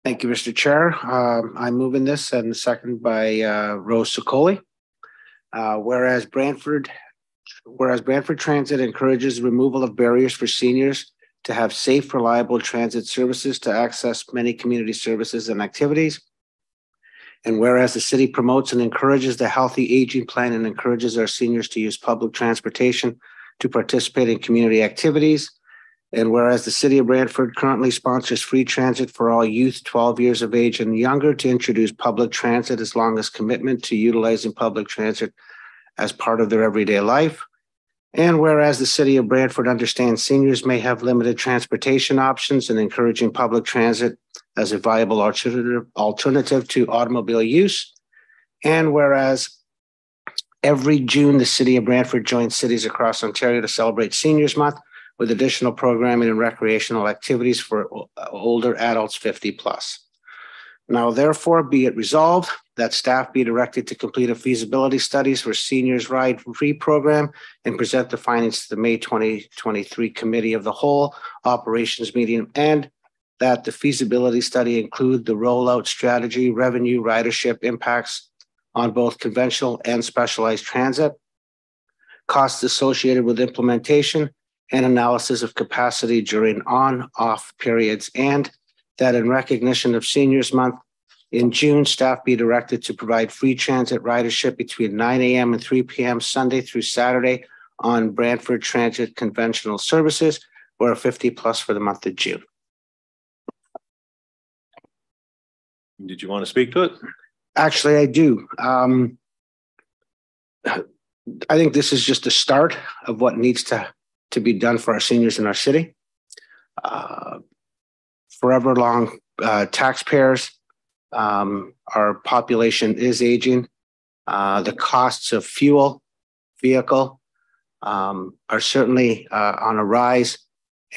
Thank you, Mr. Chair. Um, I'm moving this and second by, uh, Rose Sicoli. Uh, whereas Brantford, whereas Brantford Transit encourages removal of barriers for seniors to have safe, reliable transit services to access many community services and activities. And whereas the city promotes and encourages the healthy aging plan and encourages our seniors to use public transportation to participate in community activities. And whereas the city of Brantford currently sponsors free transit for all youth twelve years of age and younger to introduce public transit as long as commitment to utilizing public transit as part of their everyday life. And whereas the city of Brantford understands seniors may have limited transportation options and encouraging public transit as a viable alternative alternative to automobile use. And whereas every June, the city of Brantford joins cities across Ontario to celebrate Seniors Month with additional programming and recreational activities for older adults 50 plus. Now, therefore, be it resolved that staff be directed to complete a feasibility studies for seniors ride free program and present the findings to the May 2023 Committee of the Whole Operations Meeting and that the feasibility study include the rollout strategy, revenue, ridership impacts on both conventional and specialized transit, costs associated with implementation, and analysis of capacity during on-off periods, and that in recognition of Seniors Month in June, staff be directed to provide free transit ridership between nine AM and three PM Sunday through Saturday on Brantford Transit Conventional Services, or fifty plus for the month of June. Did you want to speak to it? Actually, I do. Um, I think this is just the start of what needs to, to be done for our seniors in our city. Uh, Forever long uh, taxpayers. Um, our population is aging. Uh, the costs of fuel, vehicle um, are certainly uh, on a rise.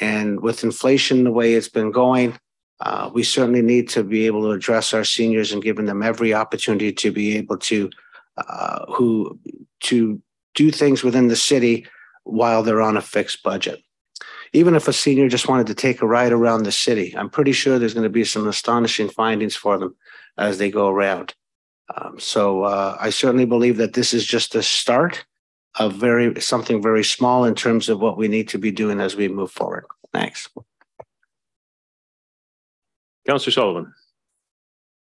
And with inflation the way it's been going, Uh, we certainly need to be able to address our seniors and giving them every opportunity to be able to uh, who to do things within the city while they're on a fixed budget. Even if a senior just wanted to take a ride around the city, I'm pretty sure there's going to be some astonishing findings for them as they go around. Um, so uh, I certainly believe that this is just the start of very something very small in terms of what we need to be doing as we move forward. Thanks. Councillor Sullivan.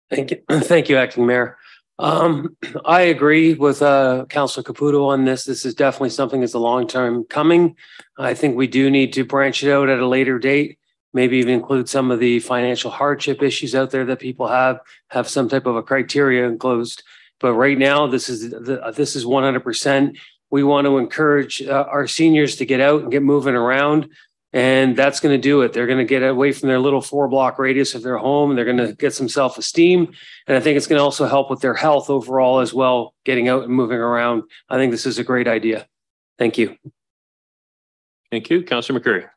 Thank you. Thank you, Acting Mayor. Um, I agree with uh, Councillor Caputo on this. This is definitely something that's a long term coming. I think we do need to branch it out at a later date. Maybe even include some of the financial hardship issues out there that people have, have some type of a criteria enclosed. But right now, this is the, this is 100%. We want to encourage uh, our seniors to get out and get moving around and that's going to do it. They're going to get away from their little four block radius of their home. They're going to get some self esteem. And I think it's going to also help with their health overall as well, getting out and moving around. I think this is a great idea. Thank you. Thank you. Councillor McCreary.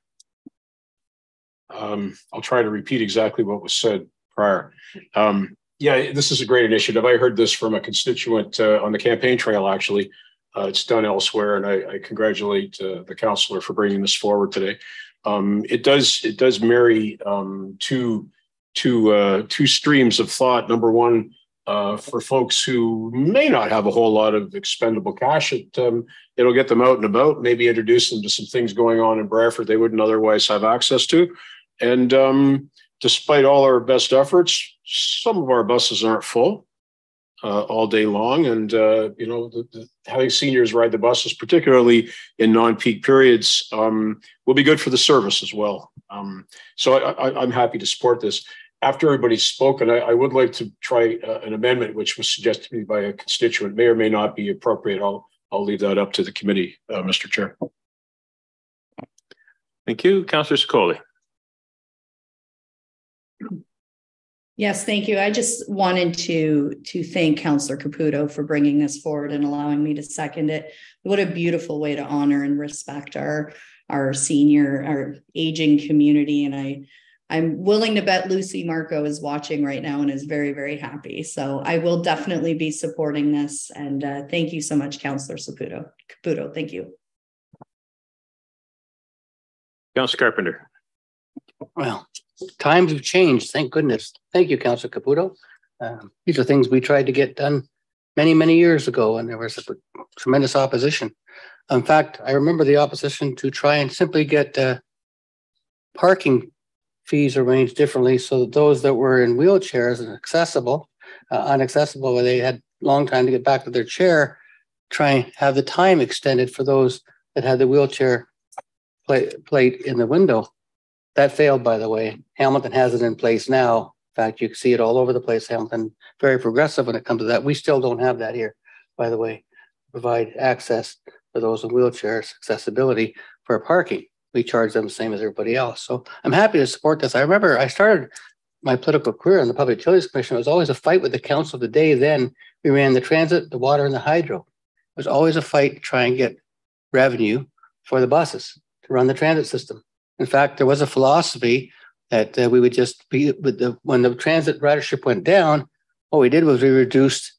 Um, I'll try to repeat exactly what was said prior. Um, yeah, this is a great initiative. I heard this from a constituent uh, on the campaign trail, actually. Uh, it's done elsewhere, and I, I congratulate uh, the councillor for bringing this forward today um, it does it does marry um, two two uh, two streams of thought. Number one, uh, for folks who may not have a whole lot of expendable cash, it um, it'll get them out and about. Maybe introduce them to some things going on in Brantford they wouldn't otherwise have access to. And um, despite all our best efforts, some of our buses aren't full uh, all day long. And, uh, you know, the, the, having seniors ride the buses, particularly in non peak periods, um, will be good for the service as well. Um, so I, am happy to support this. After everybody's spoken, I, I would like to try uh, an amendment which was suggested to me by a constituent, may or may not be appropriate. I'll, I'll leave that up to the committee, uh, Mr. Chair. Thank you. Councillor Sicoli. Yes, thank you. I just wanted to to thank Councillor Caputo for bringing this forward and allowing me to second it. What a beautiful way to honor and respect our our senior, our aging community. And I I'm willing to bet Lucy Marco is watching right now and is very, very happy. So I will definitely be supporting this. And uh, thank you so much, Councillor Caputo. Caputo, thank you. Councillor Carpenter. Well, times have changed. Thank goodness. Thank you, Councilor Caputo. Um, these are things we tried to get done many, many years ago, and there was a tremendous opposition. In fact, I remember the opposition to try and simply get uh, parking fees arranged differently so that those that were in wheelchairs and accessible, uh, unaccessible, where they had long time to get back to their chair, try and have the time extended for those that had the wheelchair plate in the window. That failed, by the way. Hamilton has it in place now. In fact, you can see it all over the place. Hamilton, very progressive when it comes to that. We still don't have that here, by the way. Provide access for those in wheelchairs, accessibility for parking. We charge them the same as everybody else. So I'm happy to support this. I remember I started my political career on the Public Utilities Commission. It was always a fight with the council of the day. Then we ran the transit, the water, and the hydro. It was always a fight to try and get revenue for the buses to run the transit system. In fact, there was a philosophy that uh, we would just be with the when the transit ridership went down. What we did was we reduced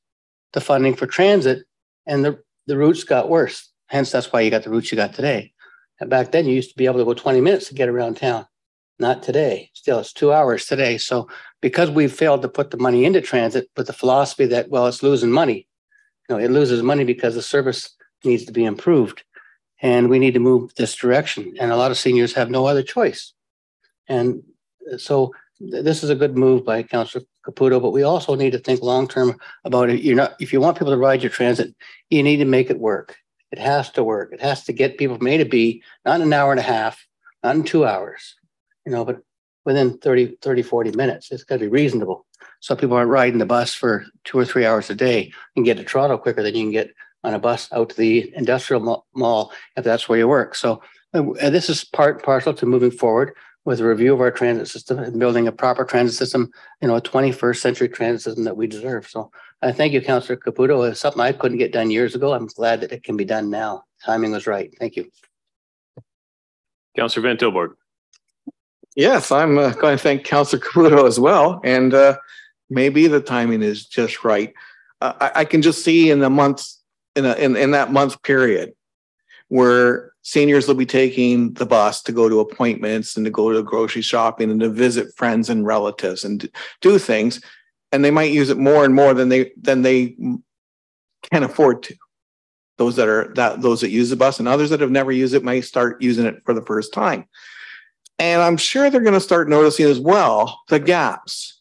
the funding for transit, and the the routes got worse. Hence, that's why you got the routes you got today. And back then, you used to be able to go 20 minutes to get around town. Not today. Still, it's two hours today. So, because we failed to put the money into transit with the philosophy that well, it's losing money. You know, it loses money because the service needs to be improved and we need to move this direction. And a lot of seniors have no other choice. And so this is a good move by Councilor Caputo, but we also need to think long term about it. You're not if you want people to ride your transit, you need to make it work. It has to work. It has to get people from A to B, not in an hour and a half, not in two hours, you know, but within 30, 30, 40 minutes. It's got to be reasonable. So people aren't riding the bus for two or three hours a day and get to Toronto quicker than you can get on a bus out to the industrial mall if that's where you work. So uh, this is part and parcel to moving forward with a review of our transit system and building a proper transit system, you know, a 21st century transit system that we deserve. So I thank you, Councillor Caputo. It's something I couldn't get done years ago. I'm glad that it can be done now. Timing was right. Thank you. Councillor Van Tilborg. Yes, I'm uh, going to thank Councillor Caputo as well. And uh, maybe the timing is just right. Uh, I, I can just see in the months, in, a, in, in that month period, where seniors will be taking the bus to go to appointments and to go to grocery shopping and to visit friends and relatives and do things. And they might use it more and more than they than they can afford to. Those that are that those that use the bus and others that have never used it might start using it for the first time. And I'm sure they're going to start noticing as well the gaps.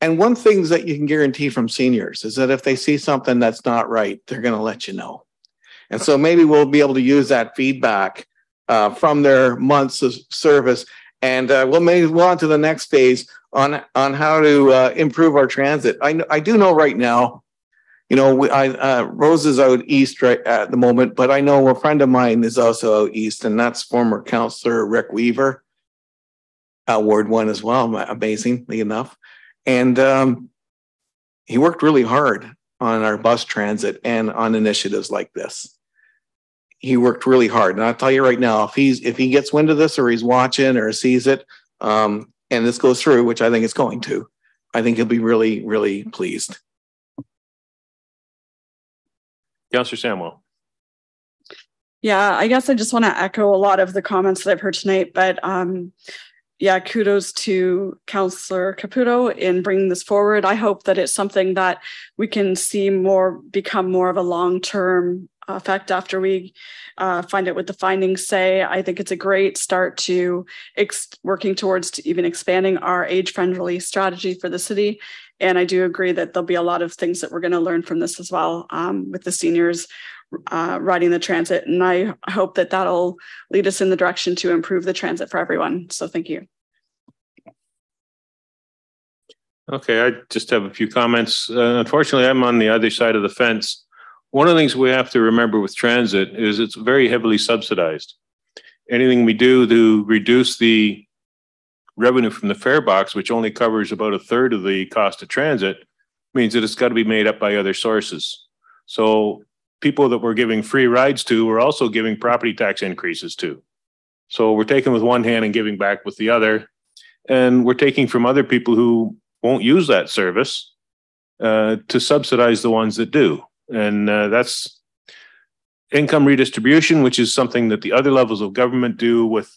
And one thing that you can guarantee from seniors is that if they see something that's not right, they're going to let you know. And so maybe we'll be able to use that feedback uh, from their months of service. And uh, we'll maybe move on to the next phase on, on how to uh, improve our transit. I, I do know right now, you know, we, I, uh, Rose is out east right at the moment, but I know a friend of mine is also out east, and that's former counselor Rick Weaver, uh, Ward One as well, amazingly enough. And um, he worked really hard on our bus transit and on initiatives like this he worked really hard. And I'll tell you right now, if he's if he gets wind of this or he's watching or sees it, um, and this goes through, which I think it's going to, I think he'll be really, really pleased. Councillor Samwell. Yeah, I guess I just want to echo a lot of the comments that I've heard tonight, but um, yeah, kudos to Councillor Caputo in bringing this forward. I hope that it's something that we can see more become more of a long-term effect after we uh, find out what the findings say. I think it's a great start to working towards to even expanding our age-friendly strategy for the city. And I do agree that there'll be a lot of things that we're going to learn from this as well um, with the seniors uh, riding the transit. And I hope that that'll lead us in the direction to improve the transit for everyone. So thank you. Okay, I just have a few comments. Uh, unfortunately, I'm on the other side of the fence one of the things we have to remember with transit is it's very heavily subsidized. Anything we do to reduce the revenue from the fare box, which only covers about a third of the cost of transit, means that it's got to be made up by other sources. So people that we're giving free rides to, we're also giving property tax increases to. So we're taking with one hand and giving back with the other. And we're taking from other people who won't use that service uh, to subsidize the ones that do. And uh, that's income redistribution, which is something that the other levels of government do with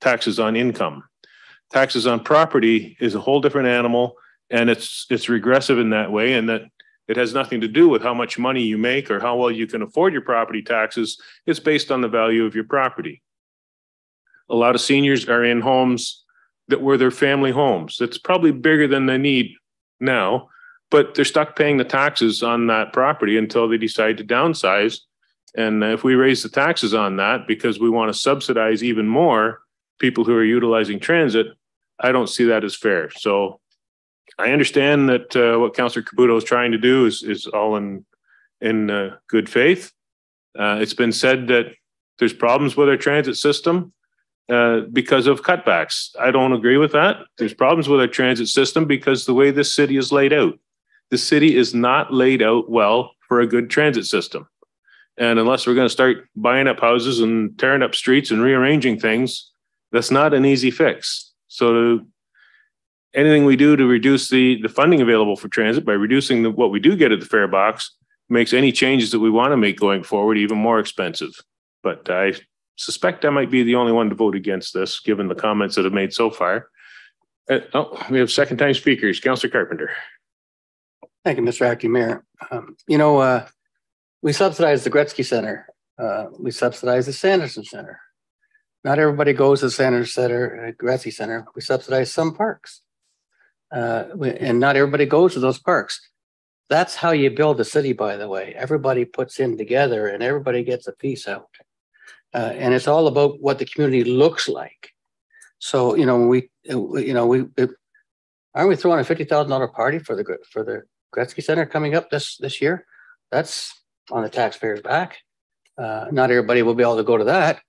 taxes on income. Taxes on property is a whole different animal, and it's it's regressive in that way, and that it has nothing to do with how much money you make or how well you can afford your property taxes. It's based on the value of your property. A lot of seniors are in homes that were their family homes. That's probably bigger than they need now, but they're stuck paying the taxes on that property until they decide to downsize. And if we raise the taxes on that because we want to subsidize even more people who are utilizing transit, I don't see that as fair. So I understand that uh, what Councillor Caputo is trying to do is is all in in uh, good faith. Uh, it's been said that there's problems with our transit system uh, because of cutbacks. I don't agree with that. There's problems with our transit system because the way this city is laid out the city is not laid out well for a good transit system. And unless we're going to start buying up houses and tearing up streets and rearranging things, that's not an easy fix. So to, anything we do to reduce the, the funding available for transit by reducing the, what we do get at the fare box makes any changes that we want to make going forward even more expensive. But I suspect I might be the only one to vote against this, given the comments that have made so far. Uh, oh, we have second time speakers, Councillor Carpenter. Thank you, Mr. Acting Mayor. Um, you know, uh, we subsidize the Gretzky Center. Uh, we subsidize the Sanderson Center. Not everybody goes to the Sanderson Center, uh, Gretzky Center. We subsidize some parks. Uh, and not everybody goes to those parks. That's how you build a city, by the way. Everybody puts in together and everybody gets a piece out. Uh, and it's all about what the community looks like. So, you know, we, you know, we, it, aren't we throwing a $50,000 party for the, for the Gretzky Center coming up this this year. That's on the taxpayers' back. Uh, not everybody will be able to go to that.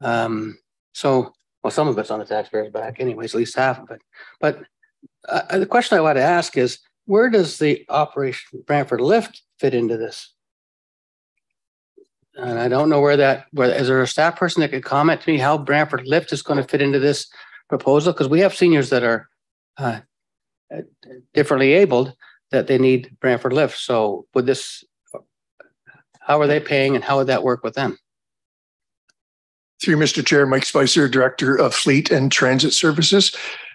Um, so, well, some of it's on the taxpayers' back, anyways, at least half of it. But uh, the question I want to ask is, where does the Operation Brantford Lift fit into this? And I don't know where that. Where is there a staff person that could comment to me how Brantford Lift is going to fit into this proposal? Because we have seniors that are uh, differently abled that they need Brantford Lift. So would this, how are they paying and how would that work with them? Through Mr. Chair, Mike Spicer, Director of Fleet and Transit Services.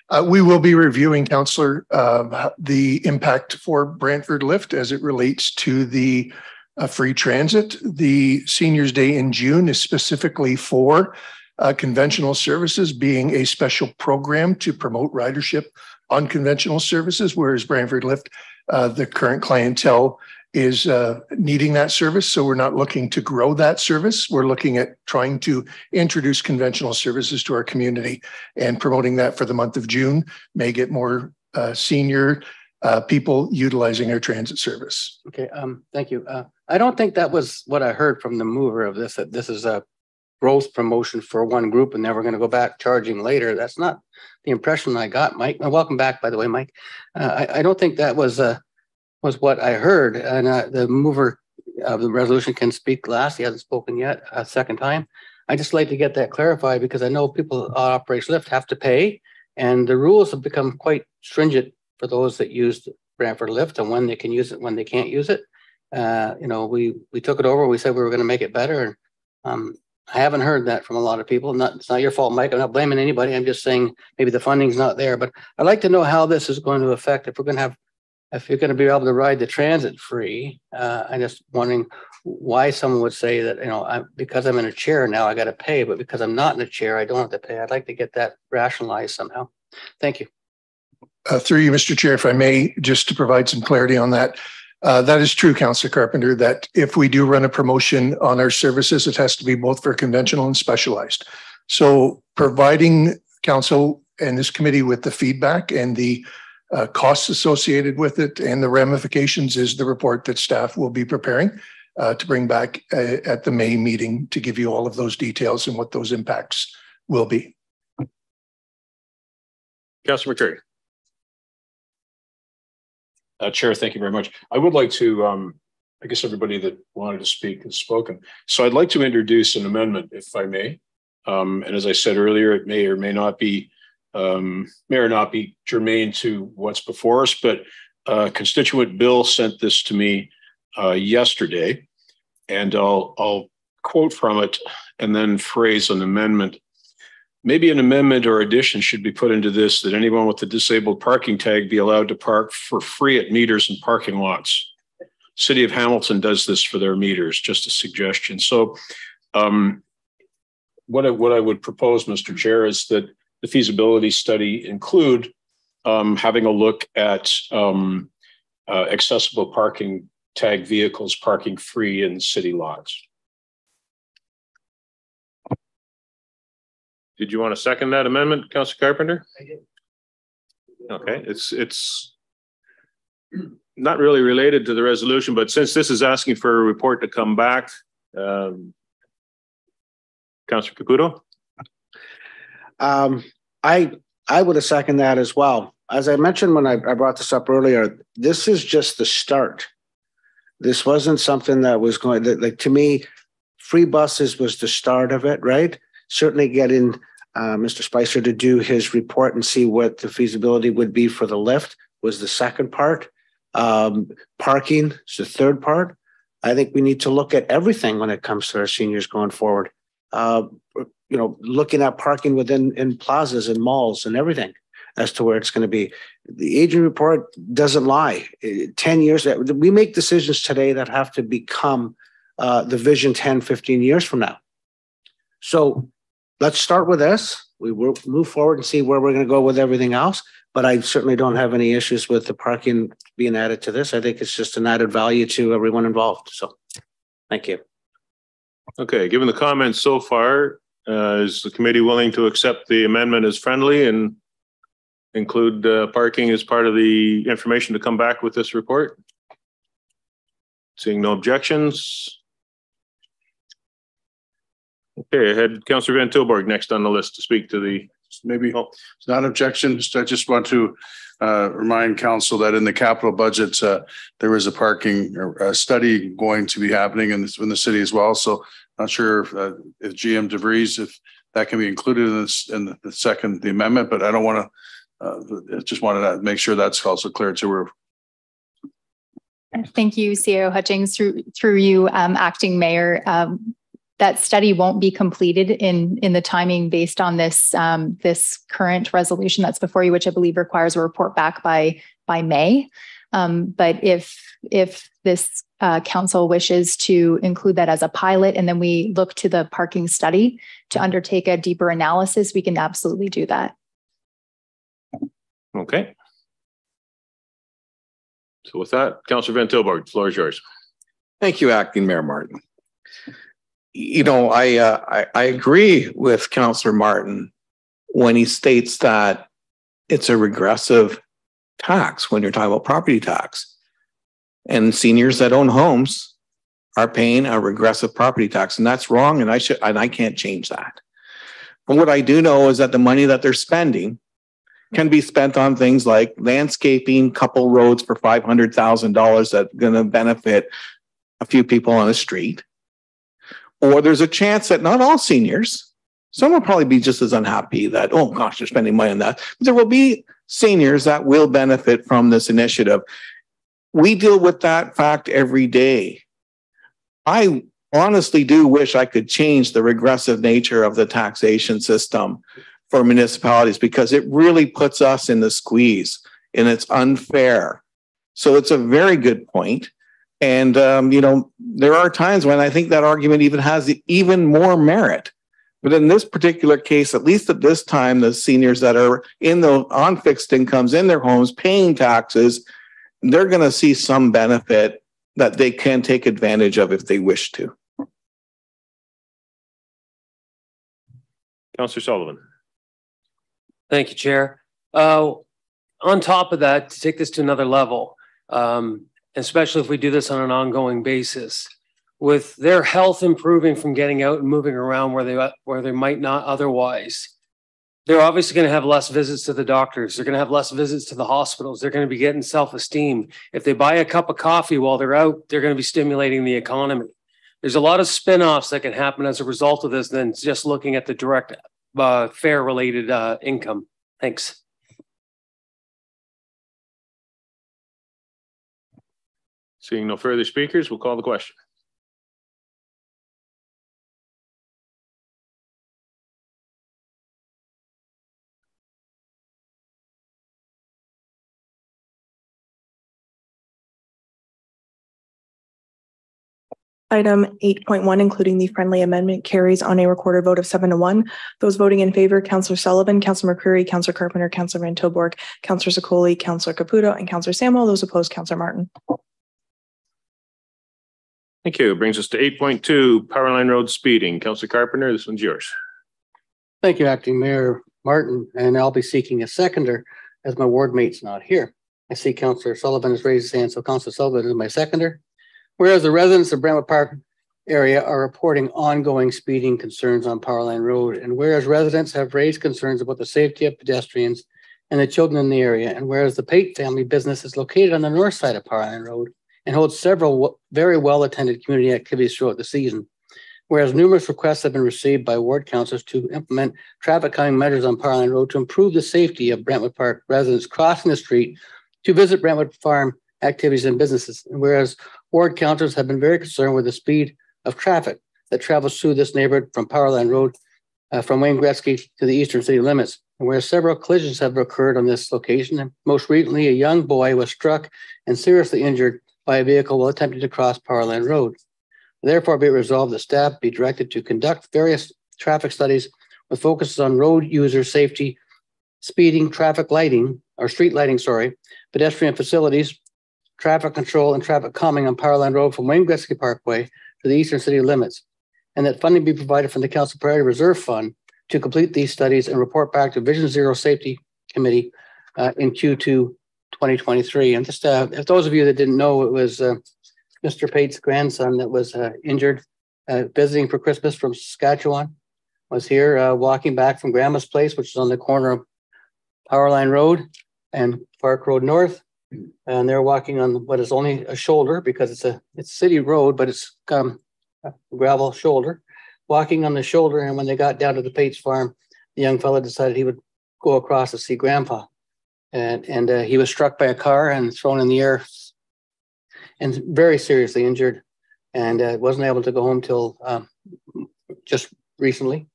Uh, we will be reviewing, Councillor, uh, the impact for Brantford Lift as it relates to the uh, free transit. The Seniors Day in June is specifically for uh, conventional services, being a special program to promote ridership on conventional services, whereas Brantford Lift, uh, the current clientele is uh, needing that service. So we're not looking to grow that service. We're looking at trying to introduce conventional services to our community and promoting that for the month of June may get more uh, senior uh, people utilizing our transit service. Okay, um, thank you. Uh, I don't think that was what I heard from the mover of this, that this is a growth promotion for one group and then we're going to go back charging later. That's not the impression I got, Mike. And welcome back, by the way, Mike. Uh, I, I don't think that was uh, was what I heard. And uh, the mover of the resolution can speak last. He hasn't spoken yet, a second time. I just like to get that clarified because I know people on Operation Lift have to pay, and the rules have become quite stringent for those that use Brantford Lift and when they can use it, when they can't use it. Uh, you know, we we took it over. We said we were going to make it better, and um, I haven't heard that from a lot of people. Not it's not your fault, Mike. I'm not blaming anybody. I'm just saying maybe the funding's not there. But I'd like to know how this is going to affect if we're going to have if you're going to be able to ride the transit free, uh, I'm just wondering why someone would say that, you know, I, because I'm in a chair now, I got to pay, but because I'm not in a chair, I don't have to pay. I'd like to get that rationalized somehow. Thank you. Uh, through you, Mr. Chair, if I may, just to provide some clarity on that. Uh, that is true, Councillor Carpenter, that if we do run a promotion on our services, it has to be both for conventional and specialized. So providing council and this committee with the feedback and the uh, costs associated with it and the ramifications is the report that staff will be preparing uh, to bring back uh, at the May meeting to give you all of those details and what those impacts will be. Councillor McCreary. Uh, Chair, thank you very much. I would like to, um, I guess everybody that wanted to speak has spoken. So I'd like to introduce an amendment, if I may. Um, and as I said earlier, it may or may not be um, may or not be germane to what's before us, but uh, constituent Bill sent this to me uh, yesterday, and I'll, I'll quote from it and then phrase an amendment. Maybe an amendment or addition should be put into this that anyone with a disabled parking tag be allowed to park for free at meters and parking lots. City of Hamilton does this for their meters, just a suggestion. So um, what I, what I would propose, Mr. Chair, is that the feasibility study include um, having a look at um, uh, accessible parking tag vehicles parking free in city lots. Did you want to second that amendment, Councilor Carpenter? Okay, it's it's not really related to the resolution, but since this is asking for a report to come back, um, Councilor Caputo? Um, I I would have seconded that as well. As I mentioned when I, I brought this up earlier, this is just the start. This wasn't something that was going that like to me, free buses was the start of it, right? Certainly getting uh, Mr. Spicer to do his report and see what the feasibility would be for the lift was the second part. Um, parking is the third part. I think we need to look at everything when it comes to our seniors going forward. Uh, you know, looking at parking within in plazas and malls and everything as to where it's going to be. The aging report doesn't lie. 10 years, we make decisions today that have to become uh, the vision 10, 15 years from now. So let's start with this. We will move forward and see where we're going to go with everything else. But I certainly don't have any issues with the parking being added to this. I think it's just an added value to everyone involved. So thank you. Okay, given the comments so far, uh, is the committee willing to accept the amendment as friendly and include uh, parking as part of the information to come back with this report? Seeing no objections. Okay, I had Councillor Van Tilborg next on the list to speak to the. Maybe oh. it's not objection. I just want to uh, remind council that in the capital budget, uh, there is a parking uh, study going to be happening in, this, in the city as well. So not sure if, uh, if GM DeVries, if that can be included in this, in the- the second, the amendment, but I don't want to, uh, just wanted to make sure that's also clear too. We're Thank you, CEO Hutchings, through, through you, um, acting mayor. Um, that study won't be completed in, in the timing based on this, um, this current resolution that's before you, which I believe requires a report back by, by May. Um, but if, if this, uh, council wishes to include that as a pilot and then we look to the parking study to undertake a deeper analysis, we can absolutely do that. Okay. So with that, Councillor Van Tilborg, the floor is yours. Thank you, Acting Mayor Martin. You know, I, uh, I, I agree with Councillor Martin when he states that it's a regressive tax when you're talking about property tax. And seniors that own homes are paying a regressive property tax, and that's wrong, and I should, and I can't change that. But what I do know is that the money that they're spending can be spent on things like landscaping, couple roads for five hundred thousand dollars that gonna benefit a few people on the street. Or there's a chance that not all seniors, some will probably be just as unhappy that, oh gosh, they're spending money on that. But there will be seniors that will benefit from this initiative. We deal with that fact every day. I honestly do wish I could change the regressive nature of the taxation system for municipalities because it really puts us in the squeeze and it's unfair. So it's a very good point. And, um, you know, there are times when I think that argument even has even more merit. But in this particular case, at least at this time, the seniors that are in the on fixed incomes in their homes paying taxes, they're going to see some benefit that they can take advantage of if they wish to. Councillor Sullivan. Thank you, Chair. Uh, on top of that, to take this to another level, um, especially if we do this on an ongoing basis, with their health improving from getting out and moving around where they where they might not otherwise, they're obviously going to have less visits to the doctors. They're going to have less visits to the hospitals. They're going to be getting self-esteem. If they buy a cup of coffee while they're out, they're going to be stimulating the economy. There's a lot of spin-offs that can happen as a result of this than just looking at the direct uh, fare related uh, income. Thanks. Seeing no further speakers, we'll call the question. Item eight point one, including the friendly amendment, carries on a recorded vote of seven to one. Those voting in favor, Councillor Sullivan, Councillor McCreary, Councillor Carpenter, Councillor Van Tilborg, Councillor Sicoli, Councillor Caputo, and Councillor Samwell. Those opposed, Councillor Martin. Thank you. Brings us to eight point two, Power Line Road speeding. Councillor Carpenter, this one's yours. Thank you, Acting Mayor Martin, and I'll be seeking a seconder as my ward mate's not here. I see Councillor Sullivan has raised his hand, so Councillor Sullivan is my seconder. Whereas the residents of Brentwood Park area are reporting ongoing speeding concerns on Powerline Road, and whereas residents have raised concerns about the safety of pedestrians and the children in the area, and whereas the Pate family business is located on the north side of Powerline Road and holds several very well-attended community activities throughout the season, whereas numerous requests have been received by ward councils to implement traffic calming measures on Powerline Road to improve the safety of Brentwood Park residents crossing the street to visit Brentwood Farm activities and businesses, and whereas ward councils have been very concerned with the speed of traffic that travels through this neighborhood from Powerline Road uh, from Wayne Gretzky to the eastern city limits, where several collisions have occurred on this location. And most recently, a young boy was struck and seriously injured by a vehicle while attempting to cross Powerline Road. Therefore, be it resolved that staff be directed to conduct various traffic studies with focuses on road user safety, speeding, traffic lighting, or street lighting, sorry, pedestrian facilities, traffic control and traffic calming on Powerline Road from Wayne Gretzky Parkway to the eastern city limits, and that funding be provided from the Council Priority Reserve Fund to complete these studies and report back to Vision Zero Safety Committee uh, in Q2 2023. And just uh, if those of you that didn't know, it was uh, Mr. Pate's grandson that was uh, injured uh, visiting for Christmas from Saskatchewan, was here uh, walking back from Grandma's place, which is on the corner of Powerline Road and Park Road North and they're walking on what is only a shoulder because it's a it's city road, but it's um, a gravel shoulder. walking on the shoulder. And when they got down to the Pates farm, the young fellow decided he would go across to see grandpa. And, and uh, he was struck by a car and thrown in the air and very seriously injured and uh, wasn't able to go home till um, just recently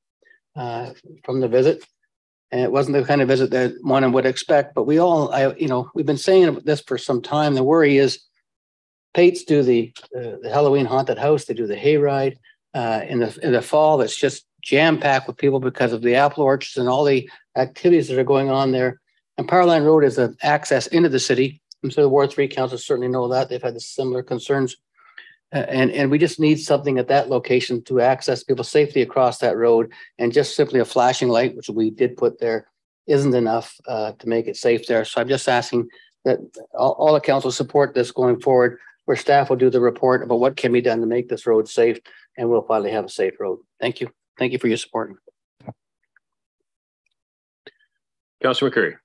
uh, from the visit. And it wasn't the kind of visit that one would expect, but we all, I, you know, we've been saying this for some time. The worry is Pates do the, uh, the Halloween haunted house, they do the hayride. Uh, in the in the fall, it's just jam packed with people because of the apple orchards and all the activities that are going on there. And Powerline Road is an access into the city. And so the Ward 3 Council certainly know that. They've had similar concerns. Uh, and, and we just need something at that location to access people safely across that road. And just simply a flashing light, which we did put there, isn't enough uh, to make it safe there. So I'm just asking that all, all the council support this going forward, where staff will do the report about what can be done to make this road safe, and we'll finally have a safe road. Thank you. Thank you for your support. Councilor McCreary.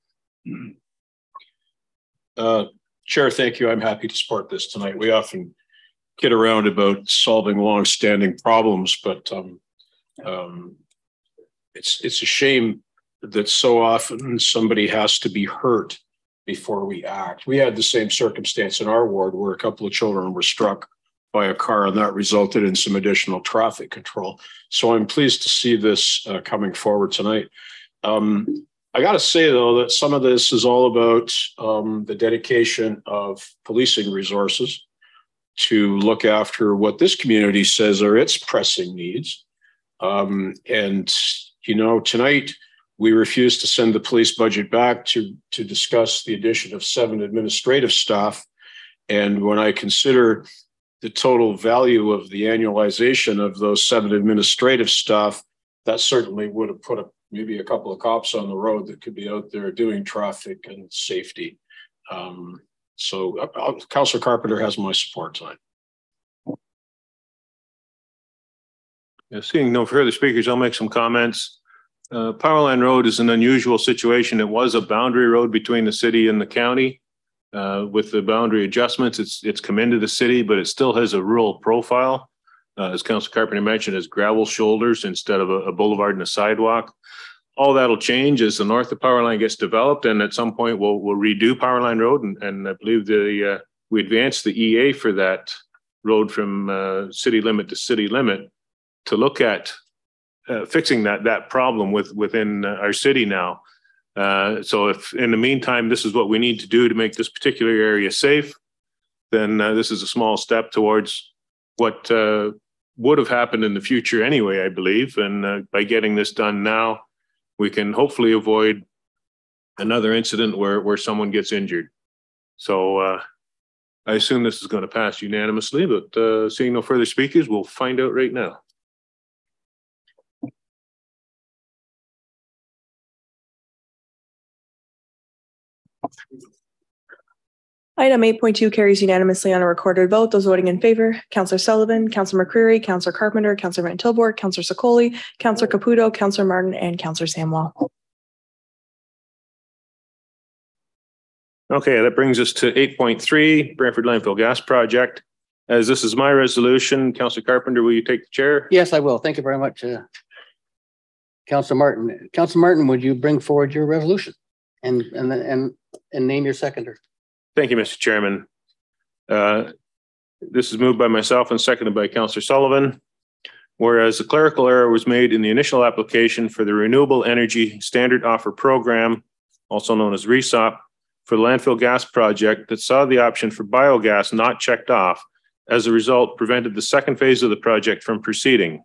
Uh, Chair, thank you. I'm happy to support this tonight. We often kid around about solving long-standing problems, but um, um, it's it's a shame that so often somebody has to be hurt before we act. We had the same circumstance in our ward where a couple of children were struck by a car, and that resulted in some additional traffic control. So I'm pleased to see this uh, coming forward tonight. Um, I got to say, though, that some of this is all about um, the dedication of policing resources to look after what this community says are its pressing needs. Um, and, you know, tonight we refused to send the police budget back to, to discuss the addition of seven administrative staff. And when I consider the total value of the annualization of those seven administrative staff, that certainly would have put a maybe a couple of cops on the road that could be out there doing traffic and safety. Um, so uh, Councillor Carpenter has my support tonight. Yeah, seeing no further speakers, I'll make some comments. Uh, Powerline Road is an unusual situation. It was a boundary road between the city and the county. Uh, with the boundary adjustments, it's it's come into the city, but it still has a rural profile. Uh, as Council Carpenter mentioned, as gravel shoulders instead of a, a boulevard and a sidewalk all that'll change as the north of Powerline gets developed, and at some point we'll we'll redo Powerline Road, and, and I believe the uh, we advanced the EA for that road from uh, city limit to city limit to look at uh, fixing that that problem with within uh, our city now. Uh, so if in the meantime this is what we need to do to make this particular area safe, then uh, this is a small step towards what would have happened in the future anyway, I believe. And by getting this done now, we can hopefully avoid another incident where, where someone gets injured. So uh, I assume this is going to pass unanimously, but uh, seeing no further speakers, we'll find out right now. Item eight point two carries unanimously on a recorded vote. Those voting in favor, Councillor Sullivan, Councillor McCreary, Councillor Carpenter, Councillor Van Tilborg, Councillor Sicoli, Councillor Caputo, Councillor Martin, and Councillor Samwell. Okay, that brings us to eight point three, Brantford Landfill Gas Project. As this is my resolution, Councillor Carpenter, will you take the chair? Yes, I will. Thank you very much, uh, Councillor Martin. Councillor Martin, would you bring forward your resolution and and and and name your seconder? Thank you, Mr. Chairman. Uh, this is moved by myself and seconded by Councillor Sullivan. Whereas a clerical error was made in the initial application for the Renewable Energy Standard Offer Program, also known as RESOP, for the landfill gas project that saw the option for biogas not checked off, as a result, prevented the second phase of the project from proceeding.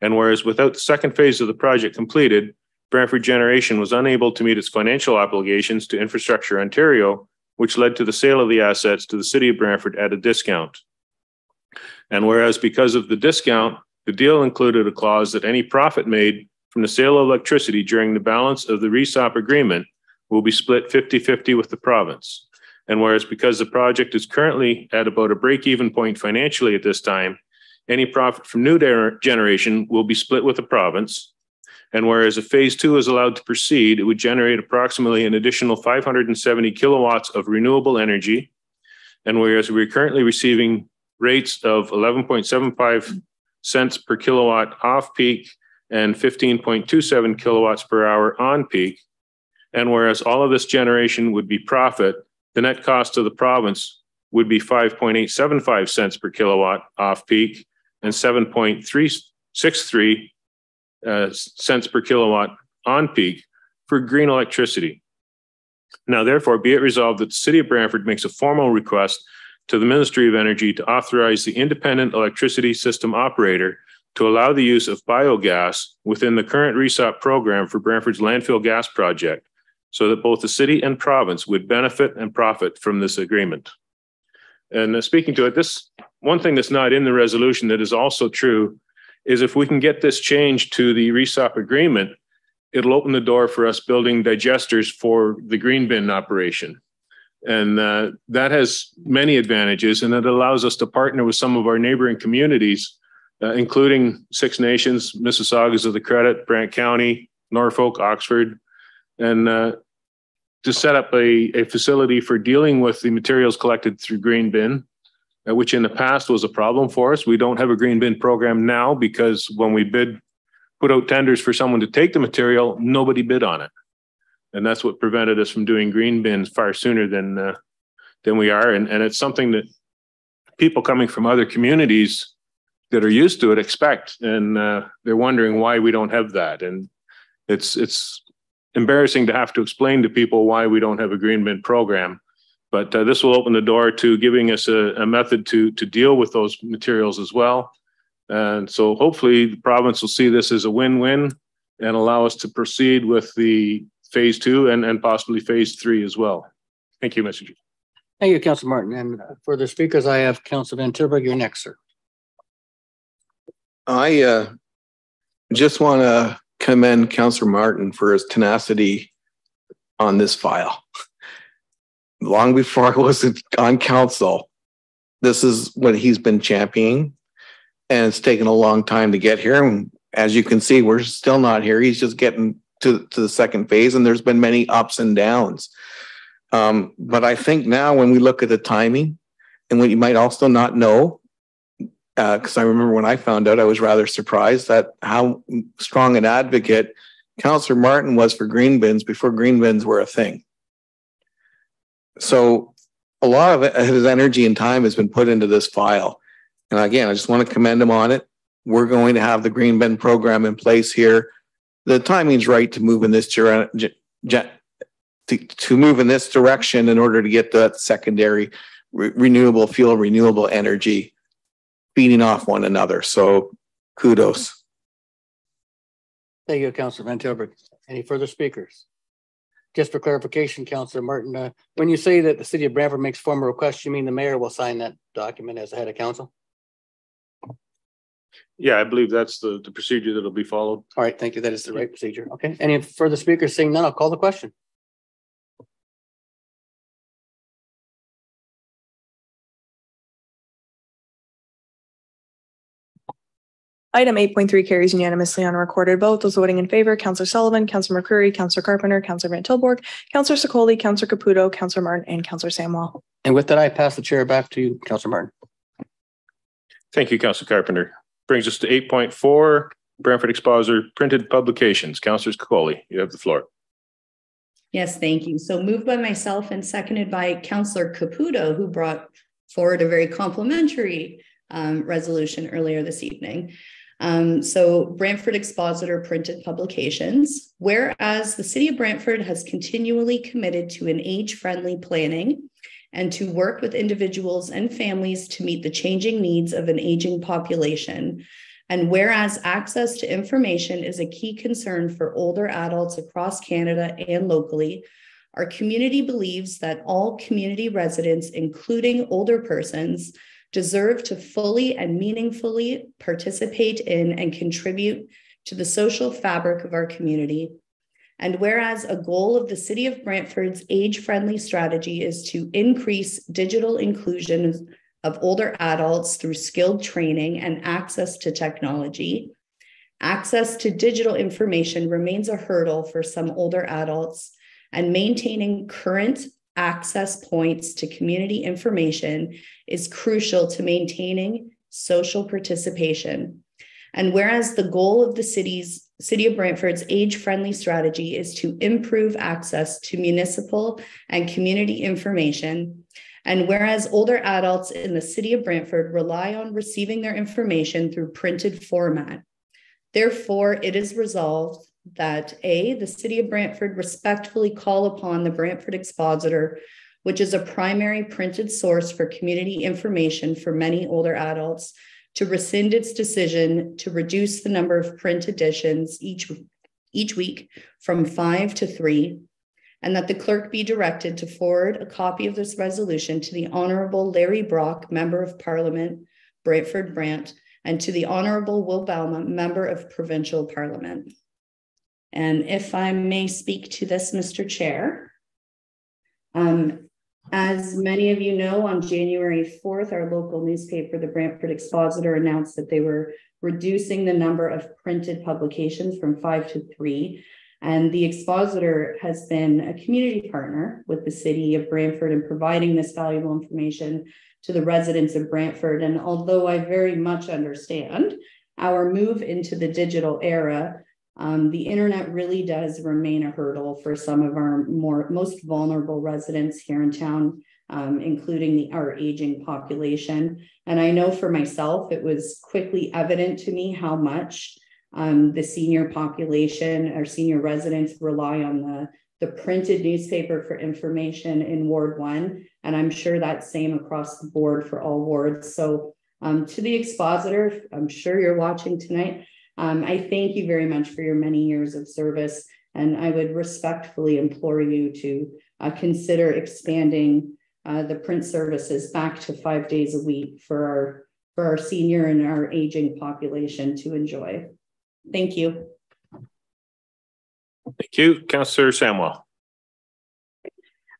And whereas without the second phase of the project completed, Brantford Generation was unable to meet its financial obligations to Infrastructure Ontario which led to the sale of the assets to the city of Brantford at a discount. And whereas because of the discount, the deal included a clause that any profit made from the sale of electricity during the balance of the RESOP agreement will be split 50 50 with the province. And whereas because the project is currently at about a break even point financially at this time, any profit from new generation will be split with the province, and whereas a phase two is allowed to proceed, it would generate approximately an additional 570 kilowatts of renewable energy. And whereas we're currently receiving rates of 11.75 cents per kilowatt off peak and 15.27 kilowatts per hour on peak. And whereas all of this generation would be profit, the net cost to the province would be 5.875 cents per kilowatt off peak and 7.363 uh, cents per kilowatt on peak for green electricity. Now, therefore, be it resolved that the City of Brantford makes a formal request to the Ministry of Energy to authorize the independent electricity system operator to allow the use of biogas within the current RESOP program for Brantford's landfill gas project so that both the city and province would benefit and profit from this agreement. And uh, speaking to it, this one thing that's not in the resolution that is also true is if we can get this change to the RESOP agreement, it'll open the door for us building digesters for the green bin operation. And uh, that has many advantages, and it allows us to partner with some of our neighboring communities, uh, including Six Nations, Mississaugas of the Credit, Brant County, Norfolk, Oxford, and uh, to set up a, a facility for dealing with the materials collected through green bin, which in the past was a problem for us. We don't have a green bin program now because when we bid, put out tenders for someone to take the material, nobody bid on it and that's what prevented us from doing green bins far sooner than uh, than we are. And and it's something that people coming from other communities that are used to it expect, and uh, they're wondering why we don't have that. And it's it's embarrassing to have to explain to people why we don't have a green bin program. But uh, this will open the door to giving us a, a method to to deal with those materials as well. And so hopefully the province will see this as a win-win and allow us to proceed with the phase two and, and possibly phase three as well. Thank you, Mr. Chief. Thank you, Council Martin. And for the speakers, I have Council Van Tilborg. You're next, sir. I uh, just want to commend Councillor Martin for his tenacity on this file. Long before I was on council, this is what he's been championing, and it's taken a long time to get here. And as you can see, we're still not here. He's just getting to, to the second phase, and there's been many ups and downs. Um, but I think now when we look at the timing and what you might also not know, because uh, I remember when I found out, I was rather surprised that how strong an advocate Councillor Martin was for green bins before green bins were a thing. So a lot of his energy and time has been put into this file. And again, I just want to commend him on it. We're going to have the green bin program in place here the timing's right to move in this to, to move in this direction in order to get that secondary re renewable fuel, renewable energy feeding off one another. So kudos. Thank you, Councilor Van Tilborg. Any further speakers? Just for clarification, Councilor Martin, uh, when you say that the city of Brantford makes formal requests, you mean the mayor will sign that document as the head of council? Yeah, I believe that's the, the procedure that'll be followed. All right, thank you. That is the right procedure. Okay. Any further speakers saying none? I'll call the question. Item eight point three carries unanimously on a recorded vote. Those voting in favor, Councillor Sullivan, Councillor McCreary, Councillor Carpenter, Councillor Van Tilborg, Councillor Sicoli, Councillor Caputo, Councillor Martin, and Councillor Samwell. And with that, I pass the chair back to you, Councillor Martin. Thank you, Councillor Carpenter. Brings us to eight point four, Brantford Expositor printed publications. Councillor Sicoli, you have the floor. Yes, thank you. So moved by myself and seconded by Councillor Caputo, who brought forward a very complimentary um, resolution earlier this evening. Um, so Brantford Expositor printed publications, whereas the City of Brantford has continually committed to an age-friendly planning and to work with individuals and families to meet the changing needs of an aging population. And whereas access to information is a key concern for older adults across Canada and locally, our community believes that all community residents, including older persons, deserve to fully and meaningfully participate in and contribute to the social fabric of our community. And whereas a goal of the City of Brantford's age friendly strategy is to increase digital inclusion of older adults through skilled training and access to technology, access to digital information remains a hurdle for some older adults, and maintaining current access points to community information is crucial to maintaining social participation. And whereas the goal of the city's City of Brantford's age-friendly strategy is to improve access to municipal and community information. And whereas older adults in the City of Brantford rely on receiving their information through printed format. Therefore, it is resolved that A, the City of Brantford respectfully call upon the Brantford Expositor, which is a primary printed source for community information for many older adults, to rescind its decision to reduce the number of print editions each, each week from five to three, and that the clerk be directed to forward a copy of this resolution to the Honorable Larry Brock, Member of Parliament, Brantford Brant, and to the Honorable Will Bouma, Member of Provincial Parliament. And if I may speak to this, Mr. Chair. Um, as many of you know, on January 4th, our local newspaper, the Brantford Expositor, announced that they were reducing the number of printed publications from five to three. And the Expositor has been a community partner with the city of Brantford in providing this valuable information to the residents of Brantford. And although I very much understand our move into the digital era, um, the internet really does remain a hurdle for some of our more most vulnerable residents here in town, um, including the, our aging population. And I know for myself, it was quickly evident to me how much um, the senior population or senior residents rely on the, the printed newspaper for information in Ward 1. And I'm sure that's same across the board for all wards. So um, to the expositor, I'm sure you're watching tonight. Um, I thank you very much for your many years of service, and I would respectfully implore you to uh, consider expanding uh, the print services back to five days a week for our for our senior and our aging population to enjoy. Thank you. Thank you, Councillor Samwell.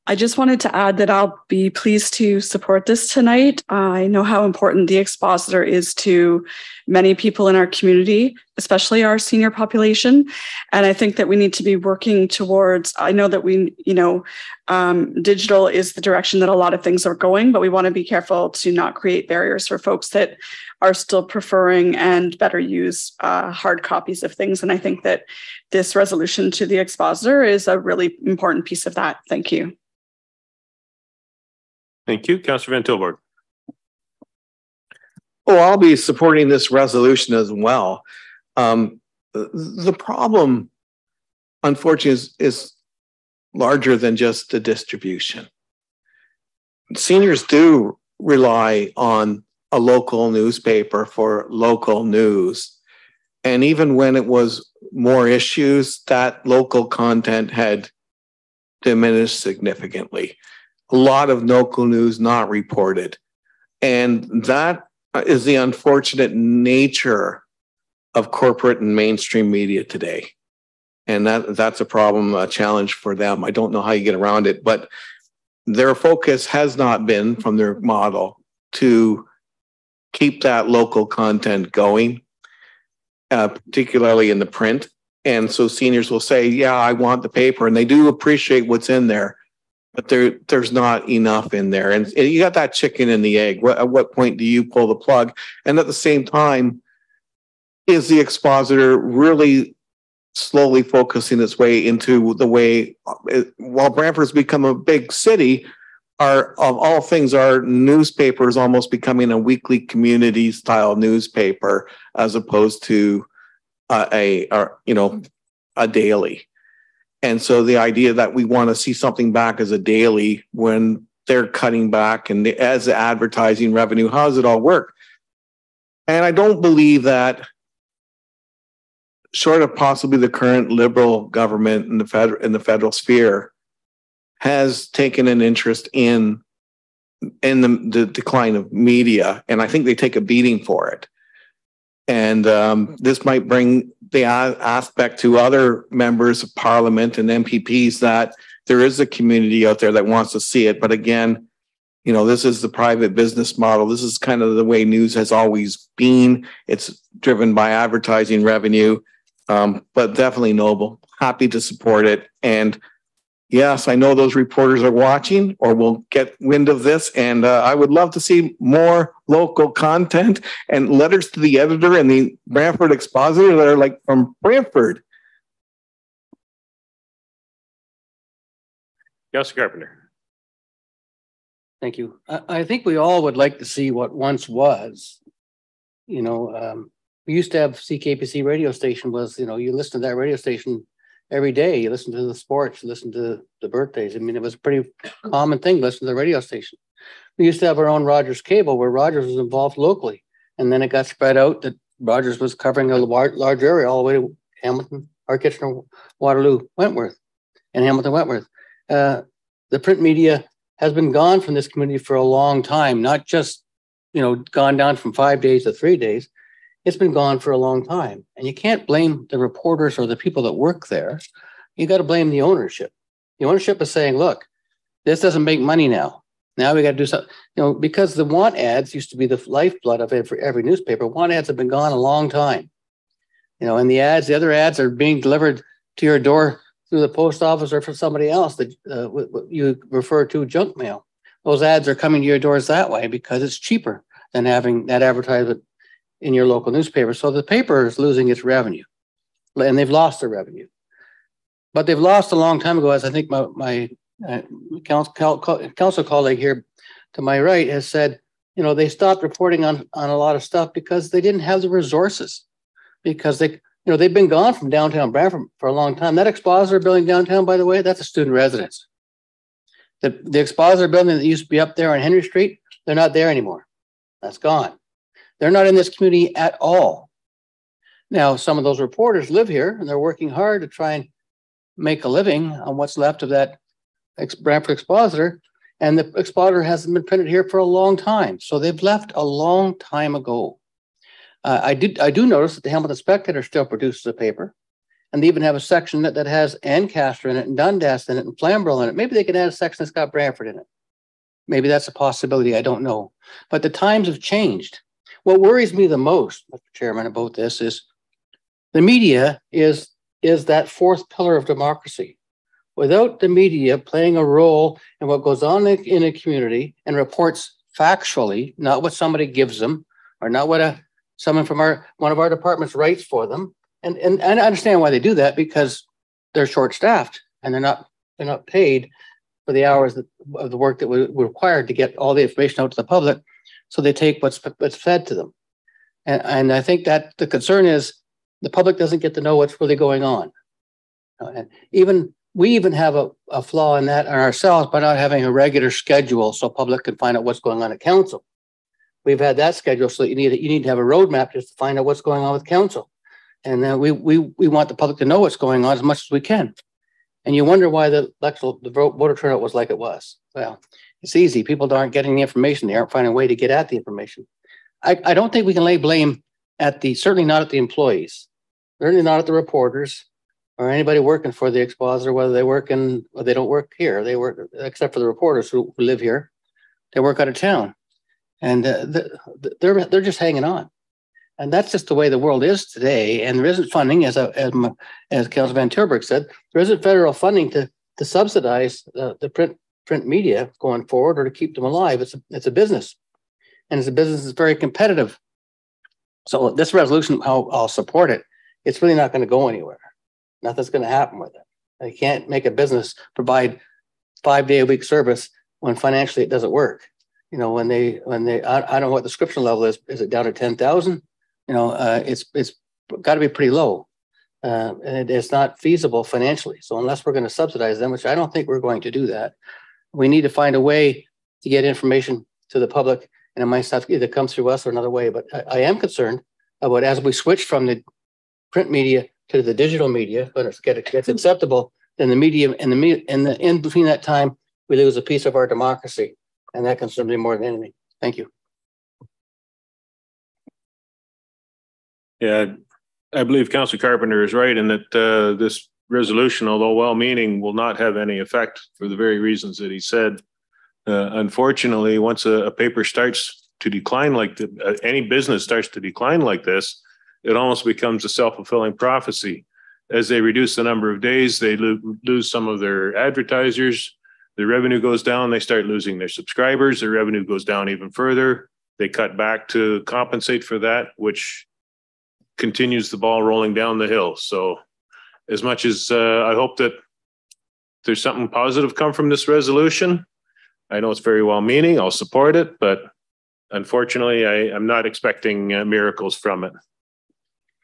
I just wanted to add that I'll be pleased to support this tonight. I know how important the expositor is to many people in our community, especially our senior population. And I think that we need to be working towards, I know that we, you know, um, digital is the direction that a lot of things are going, but we want to be careful to not create barriers for folks that are still preferring and better use uh, hard copies of things. And I think that this resolution to the expositor is a really important piece of that. Thank you. Thank you. Councillor Van Tilborg. Oh, I'll be supporting this resolution as well. Um, the problem, unfortunately, is, is larger than just the distribution. Seniors do rely on a local newspaper for local news. And even when it was more issues, that local content had diminished significantly a lot of local news not reported. And that is the unfortunate nature of corporate and mainstream media today. And that that's a problem, a challenge for them. I don't know how you get around it, but their focus has not been from their model to keep that local content going, uh, particularly in the print. And so seniors will say, Yeah, I want the paper. And they do appreciate what's in there but there there's not enough in there. And, and you got that chicken and the egg. What, at what point do you pull the plug? And at the same time is the expositor really slowly focusing its way into the way while brantford's become a big city are of all things our newspaper is almost becoming a weekly community style newspaper as opposed to uh, a you know a daily and so the idea that we want to see something back as a daily when they're cutting back and the, as advertising revenue, how does it all work? And I don't believe that short of possibly the current liberal government in the federal in the federal sphere has taken an interest in in the, the decline of media and i think they take a beating for it and um, this might bring the aspect to other members of parliament and MPPs that there is a community out there that wants to see it. But again, you know, this is the private business model. This is kind of the way news has always been. It's driven by advertising revenue, um, but definitely noble. Happy to support it. And yes, I know those reporters are watching or will get wind of this. And uh, I would love to see more local content and letters to the editor and the Brantford Expositor that are like from Brantford. Councilor Carpenter. Thank you. I, I think we all would like to see what once was. You know, um, we used to have CKPC radio station was, you know, you listen to that radio station every day. You listen to the sports, you listen to the birthdays. I mean, it was a pretty common thing, listen to the radio station. We used to have our own Rogers cable where Rogers was involved locally. And then it got spread out that Rogers was covering a large, large area all the way to Hamilton, our Kitchener, Waterloo, Wentworth, and Hamilton, Wentworth. Uh, the print media has been gone from this community for a long time, not just, you know, gone down from five days to three days. It's been gone for a long time. And you can't blame the reporters or the people that work there. You got to blame the ownership. The ownership is saying, look, this doesn't make money now. Now we got to do something, you know, because the want ads used to be the lifeblood of every, every newspaper. Want ads have been gone a long time. You know, and the ads, the other ads are being delivered to your door through the post office or from somebody else that uh, you refer to junk mail. Those ads are coming to your doors that way because it's cheaper than having that advertisement in your local newspaper. So the paper is losing its revenue and they've lost their revenue. But they've lost a long time ago, as I think my, my uh, council, council colleague here to my right has said, you know, they stopped reporting on, on a lot of stuff because they didn't have the resources because they, you know, they've been gone from downtown Brantford for a long time. That expositor building downtown, by the way, that's a student residence. The, the expositor building that used to be up there on Henry Street, they're not there anymore. That's gone. They're not in this community at all. Now, some of those reporters live here and they're working hard to try and make a living on what's left of that Brantford Expositor. And the Expositor hasn't been printed here for a long time. So they've left a long time ago. Uh, I did I do notice that the Hamilton Spectator still produces a paper. And they even have a section that, that has Ancaster in it and Dundas in it and Flamborough in it. Maybe they can add a section that's got Brantford in it. Maybe that's a possibility. I don't know. But the times have changed. What worries me the most, Mr. Chairman, about this is the media is, is that fourth pillar of democracy. Without the media playing a role in what goes on in a community and reports factually, not what somebody gives them or not what a someone from our one of our departments writes for them. And, and, and I understand why they do that because they're short staffed and they're not they're not paid for the hours that, of the work that we required to get all the information out to the public. So they take what's what's fed to them. And, and I think that the concern is the public doesn't get to know what's really going on. Uh, and even we even have a, a flaw in that ourselves by not having a regular schedule so public can find out what's going on at council. We've had that schedule, so you need you need to have a roadmap just to find out what's going on with council, and then we we we want the public to know what's going on as much as we can. And you wonder why the electoral the voter turnout was like it was. Well, it's easy. People aren't getting the information. They aren't finding a way to get at the information. I, I don't think we can lay blame at the, certainly not at the employees, certainly not at the reporters or anybody working for the expositor, whether they work in, or they don't work here. They work, except for the reporters who, live here, they work out of town. And uh, they're, they're just hanging on. And that's just the way the world is today. And there isn't funding, as, as, as Council Van Tilborg said, there isn't federal funding to, to subsidize uh, the print print media going forward or to keep them alive. It's a, it's a business and it's a business that's very competitive. So this resolution, I'll, I'll support it. It's really not going to go anywhere. Nothing's going to happen with it. They can't make a business provide five day a week service when financially it doesn't work. You know, when they, when they, I, I don't know what the subscription level is. Is it down to 10,000? You know, uh, it's, it's got to be pretty low. Uh, and it, it's not feasible financially. So unless we're going to subsidize them, which I don't think we're going to do that, we need to find a way to get information to the public, and it might have either come through us or another way. But I, I am concerned about as we switch from the print media to the digital media, when it gets, acceptable, then the medium and the in the in between that time, we lose a piece of our democracy, and that concerns me more than anything. Thank you. Yeah, I believe Council Carpenter is right in that uh, this resolution, although well-meaning, will not have any effect for the very reasons that he said. Uh, unfortunately, once a, a, paper starts to decline like the, uh, any business starts to decline like this, it almost becomes a self-fulfilling prophecy. as they reduce the number of days, they lo- lose some of their advertisers. The revenue goes down, they start losing their subscribers, their revenue goes down even further. They cut back to compensate for that, which continues the ball rolling down the hill. So as much as uh, I hope that there's something positive come from this resolution, I know it's very well meaning, I'll support it, but unfortunately, I, I'm not expecting uh, miracles from it.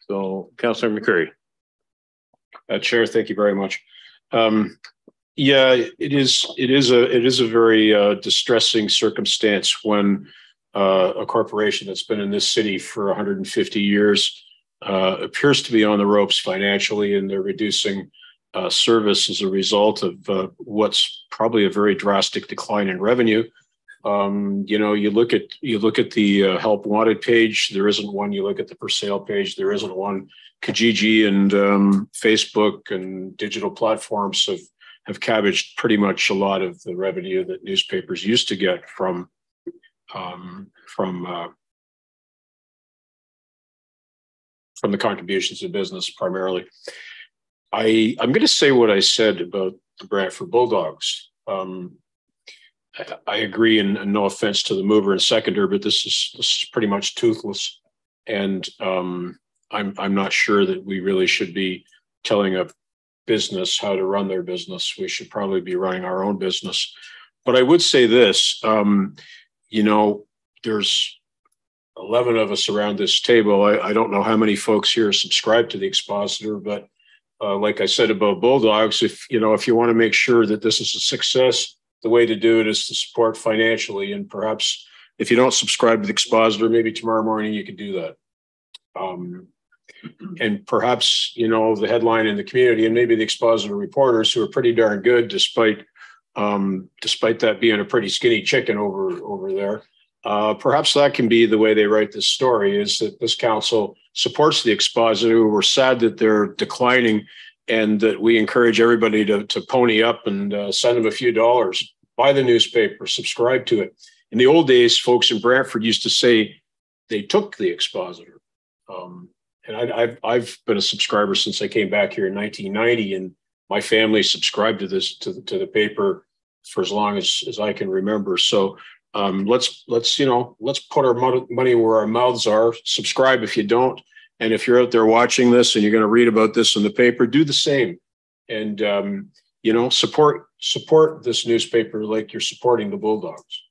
So Councillor McCreary. Uh, Chair, thank you very much. Um, yeah, it is, it is a, it is a very uh, distressing circumstance when uh, a corporation that's been in this city for 150 years uh, appears to be on the ropes financially and they're reducing uh, service as a result of uh, what's probably a very drastic decline in revenue. Um, you know, you look at you look at the uh, help wanted page. There isn't one. You look at the for sale page. There isn't one. Kijiji and um, Facebook and digital platforms have have cabbaged pretty much a lot of the revenue that newspapers used to get from um, from from the contributions of business primarily. I I'm going to say what I said about the Brantford Bulldogs. Um, I, I agree, and, and, no offense to the mover and seconder, but this is this is pretty much toothless, and um, I'm I'm not sure that we really should be telling a business how to run their business. We should probably be running our own business. But I would say this, um, you know, there's 11 of us around this table. I, I, don't know how many folks here subscribe to the expositor, but uh, like I said about Bulldogs, if you know if you want to make sure that this is a success, the way to do it is to support financially. And perhaps if you don't subscribe to the expositor, maybe tomorrow morning you could do that. Um, and perhaps you know the headline in the community, and maybe the expositor reporters who are pretty darn good, despite um, despite that being a pretty skinny chicken over over there. Uh, perhaps that can be the way they write this story is that this council supports the expositor. We're sad that they're declining and that we encourage everybody to, to pony up and uh, send them a few dollars, buy the newspaper, subscribe to it. In the old days, folks in Brantford used to say they took the expositor. Um, and I, have I've been a subscriber since I came back here in 1990, and my family subscribed to this to the, to the paper for as long as, as I can remember. So um, let's let's you know let's put our money where our mouths are. Subscribe if you don't, and if you're out there watching this and you're going to read about this in the paper, do the same, and um, you know support support this newspaper like you're supporting the Bulldogs.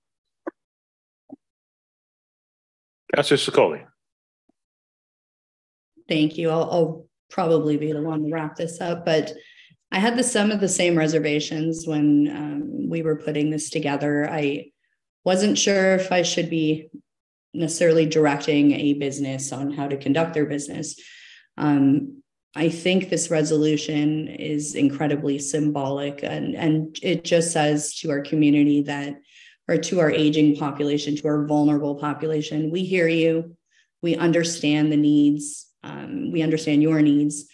Councillor Sicoli. Thank you. I'll, I'll probably be the one to wrap this up, but I had the some of the same reservations when um, we were putting this together. I wasn't sure if I should be necessarily directing a business on how to conduct their business. Um, I think this resolution is incredibly symbolic and, and it just says to our community that, or to our aging population, to our vulnerable population, we hear you, we understand the needs, um, we understand your needs.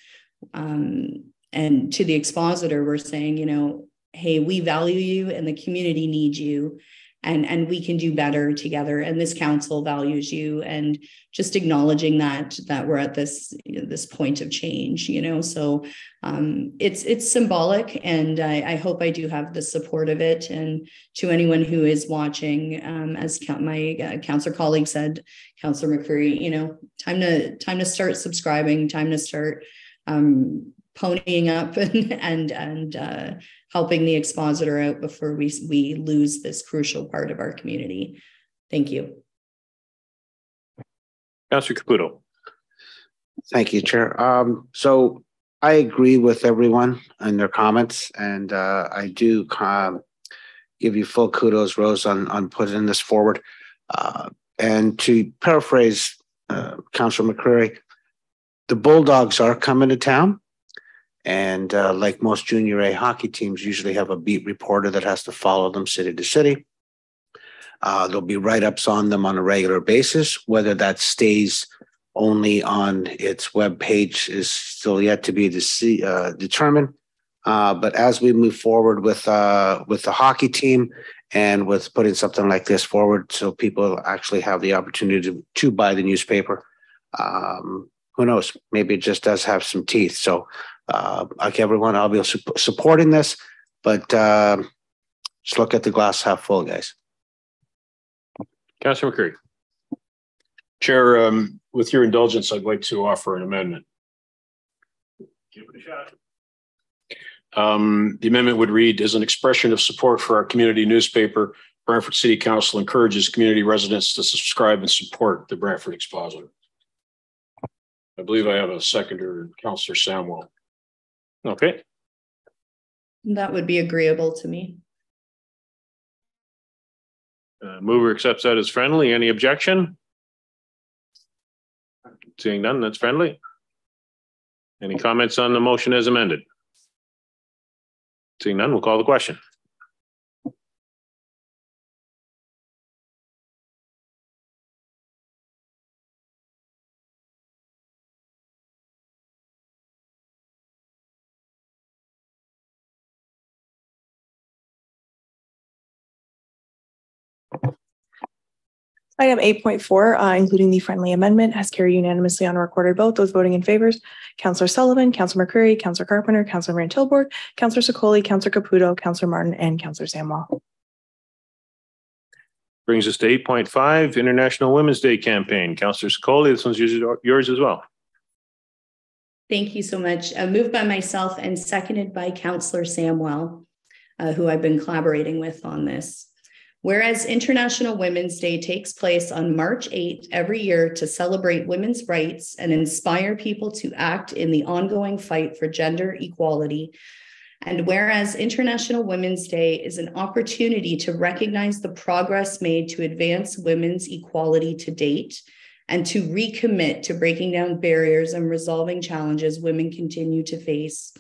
Um, and to the expositor, we're saying, you know, hey, we value you and the community needs you and and we can do better together. And this council values you and just acknowledging that that we're at this this point of change you know? So um, it's it's symbolic and I, I, hope i do have the support of it. And to anyone who is watching um, as my uh, colleague said councilor McCreary you know time to time to start subscribing time to start um, ponying up and and and uh, helping the expositor out before we we lose this crucial part of our community. Thank you. Councilor Caputo. Thank you, Chair. Um, so I agree with everyone and their comments, and uh, I do um, give you full kudos, Rose, on on putting this forward. Uh, and to paraphrase uh, Councilor McCreary, the Bulldogs are coming to town. And uh, like most junior A hockey teams, usually have a beat reporter that has to follow them city to city. Uh, there'll be write ups on them on a regular basis. Whether that stays only on its web page is still yet to be de- uh, determined. Uh, but as we move forward with uh, with the hockey team and with putting something like this forward, so people actually have the opportunity to, to buy the newspaper, um, who knows? Maybe it just does have some teeth. So uh, like everyone, I'll be su- supporting this, but um, just look at the glass half full, guys. Councillor McCreary. Chair, um, with your indulgence, I'd like to offer an amendment. Give it a shot. Um, the amendment would read as an expression of support for our community newspaper, Brantford City Council encourages community residents to subscribe and support the Brantford Expositor. I believe I have a seconder, Councillor Samwell. Okay, That would be agreeable to me. uh, mover accepts that as friendly. Any objection? Seeing none, that's friendly. Any comments on the motion as amended? Seeing none, we'll call the question. Item eight point four, uh, including the friendly amendment, has carried unanimously on a recorded vote. Those voting in favors, Counselor Sullivan, Counselor McCreary, Counselor Carpenter, Counselor Van Tilborg, Counselor Sicoli, Counselor Caputo, Counselor Martin, and Counselor Samwell. Brings us to eight point five, International Women's Day Campaign. Counselor Sicoli, this one's yours yours as well. Thank you so much. Uh, moved by myself and seconded by Counselor Samwell, uh, who I've been collaborating with on this. Whereas International Women's Day takes place on March 8th every year to celebrate women's rights and inspire people to act in the ongoing fight for gender equality. And whereas International Women's Day is an opportunity to recognize the progress made to advance women's equality to date and to recommit to breaking down barriers and resolving challenges women continue to face.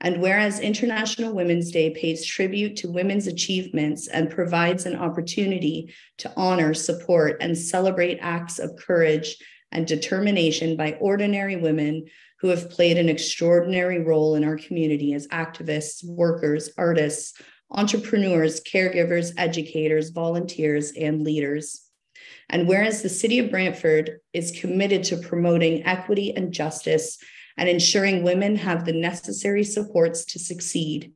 And whereas International Women's Day pays tribute to women's achievements and provides an opportunity to honor, support, and celebrate acts of courage and determination by ordinary women who have played an extraordinary role in our community as activists, workers, artists, entrepreneurs, caregivers, educators, volunteers, and leaders. And whereas the City of Brantford is committed to promoting equity and justice and ensuring women have the necessary supports to succeed.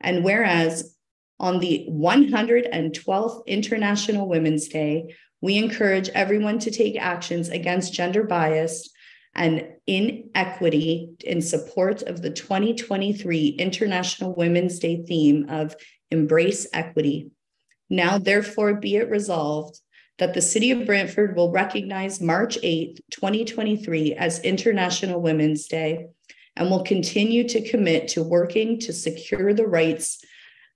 And whereas on the 112th International Women's Day, we encourage everyone to take actions against gender bias and inequity in support of the 2023 International Women's Day theme of Embrace Equity. Now, therefore, be it resolved that the City of Brantford will recognize March 8th, 2023 as International Women's Day and will continue to commit to working to secure the rights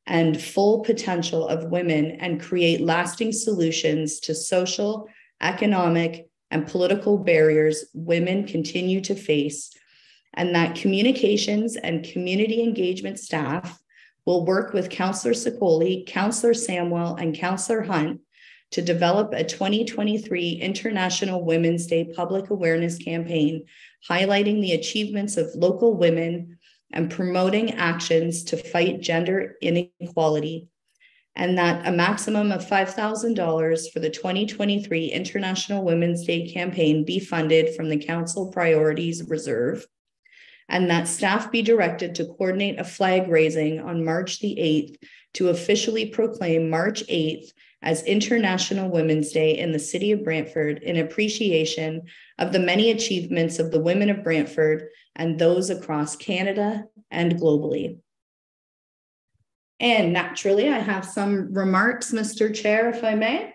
and full potential of women and create lasting solutions to social, economic, and political barriers women continue to face, and that communications and community engagement staff will work with Councillor Sicoli, Councillor Samwell, and Councillor Hunt to develop a 2023 International Women's Day public awareness campaign highlighting the achievements of local women and promoting actions to fight gender inequality, and that a maximum of $5,000 for the 2023 International Women's Day campaign be funded from the Council Priorities Reserve, and that staff be directed to coordinate a flag raising on March the 8th to officially proclaim March 8th as International Women's Day in the city of Brantford in appreciation of the many achievements of the women of Brantford and those across Canada and globally. And naturally, I have some remarks, Mr. Chair, if I may.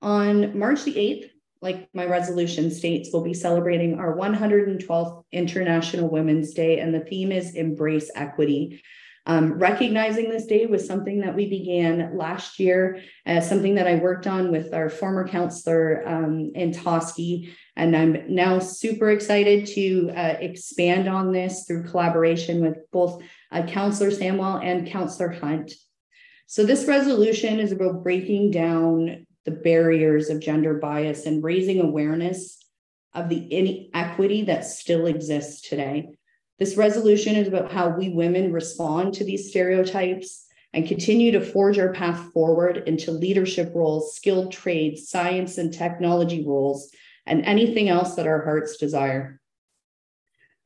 On March the 8th, like my resolution states, we'll be celebrating our 112th International Women's Day, and the theme is Embrace Equity. Um, recognizing this day was something that we began last year, as something that I worked on with our former counselor um, Antoski. And I'm now super excited to uh, expand on this through collaboration with both uh, Counselor Samwell and Counselor Hunt. So, this resolution is about breaking down the barriers of gender bias and raising awareness of the inequity that still exists today. This resolution is about how we women respond to these stereotypes and continue to forge our path forward into leadership roles, skilled trades, science and technology roles, and anything else that our hearts desire.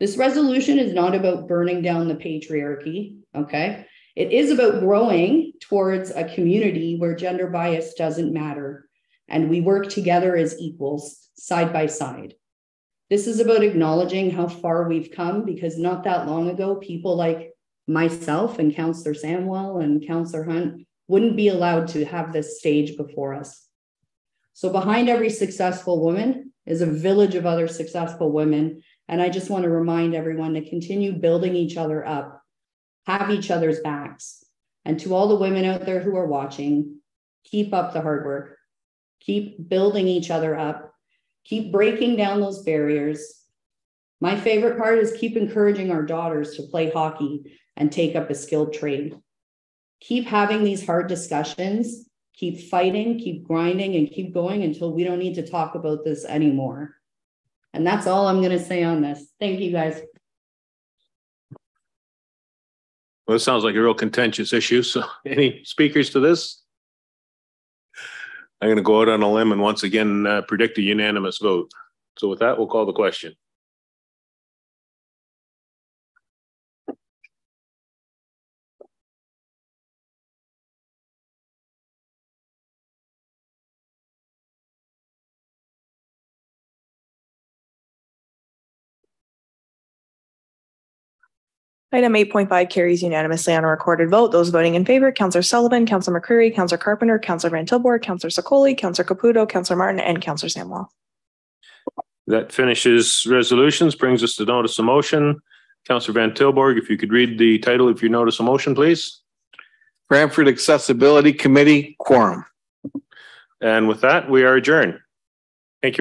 This resolution is not about burning down the patriarchy, okay? It is about growing towards a community where gender bias doesn't matter and we work together as equals, side by side. This is about acknowledging how far we've come because not that long ago, people like myself and Councillor Samwell and Councillor Hunt wouldn't be allowed to have this stage before us. So behind every successful woman is a village of other successful women. And I just want to remind everyone to continue building each other up, have each other's backs. And to all the women out there who are watching, keep up the hard work, keep building each other up, keep breaking down those barriers. My favorite part is keep encouraging our daughters to play hockey and take up a skilled trade. Keep having these hard discussions keep fighting, keep grinding, and keep going until we don't need to talk about this anymore. And that's all I'm going to say on this. Thank you, guys. Well, it sounds like a real contentious issue. So any speakers to this? I'm going to go out on a limb and once again uh, predict a unanimous vote. So with that, we'll call the question. Item eight point five carries unanimously on a recorded vote. Those voting in favor, Councillor Sullivan, Councillor McCreary, Councillor Carpenter, Councillor Van Tilborg, Councillor Sicoli, Councillor Caputo, Councillor Martin, and Councillor Samwell. That finishes resolutions, brings us to notice of motion. Councillor Van Tilborg, if you could read the title of your notice of motion, please. Brantford Accessibility Committee quorum. And with that, we are adjourned.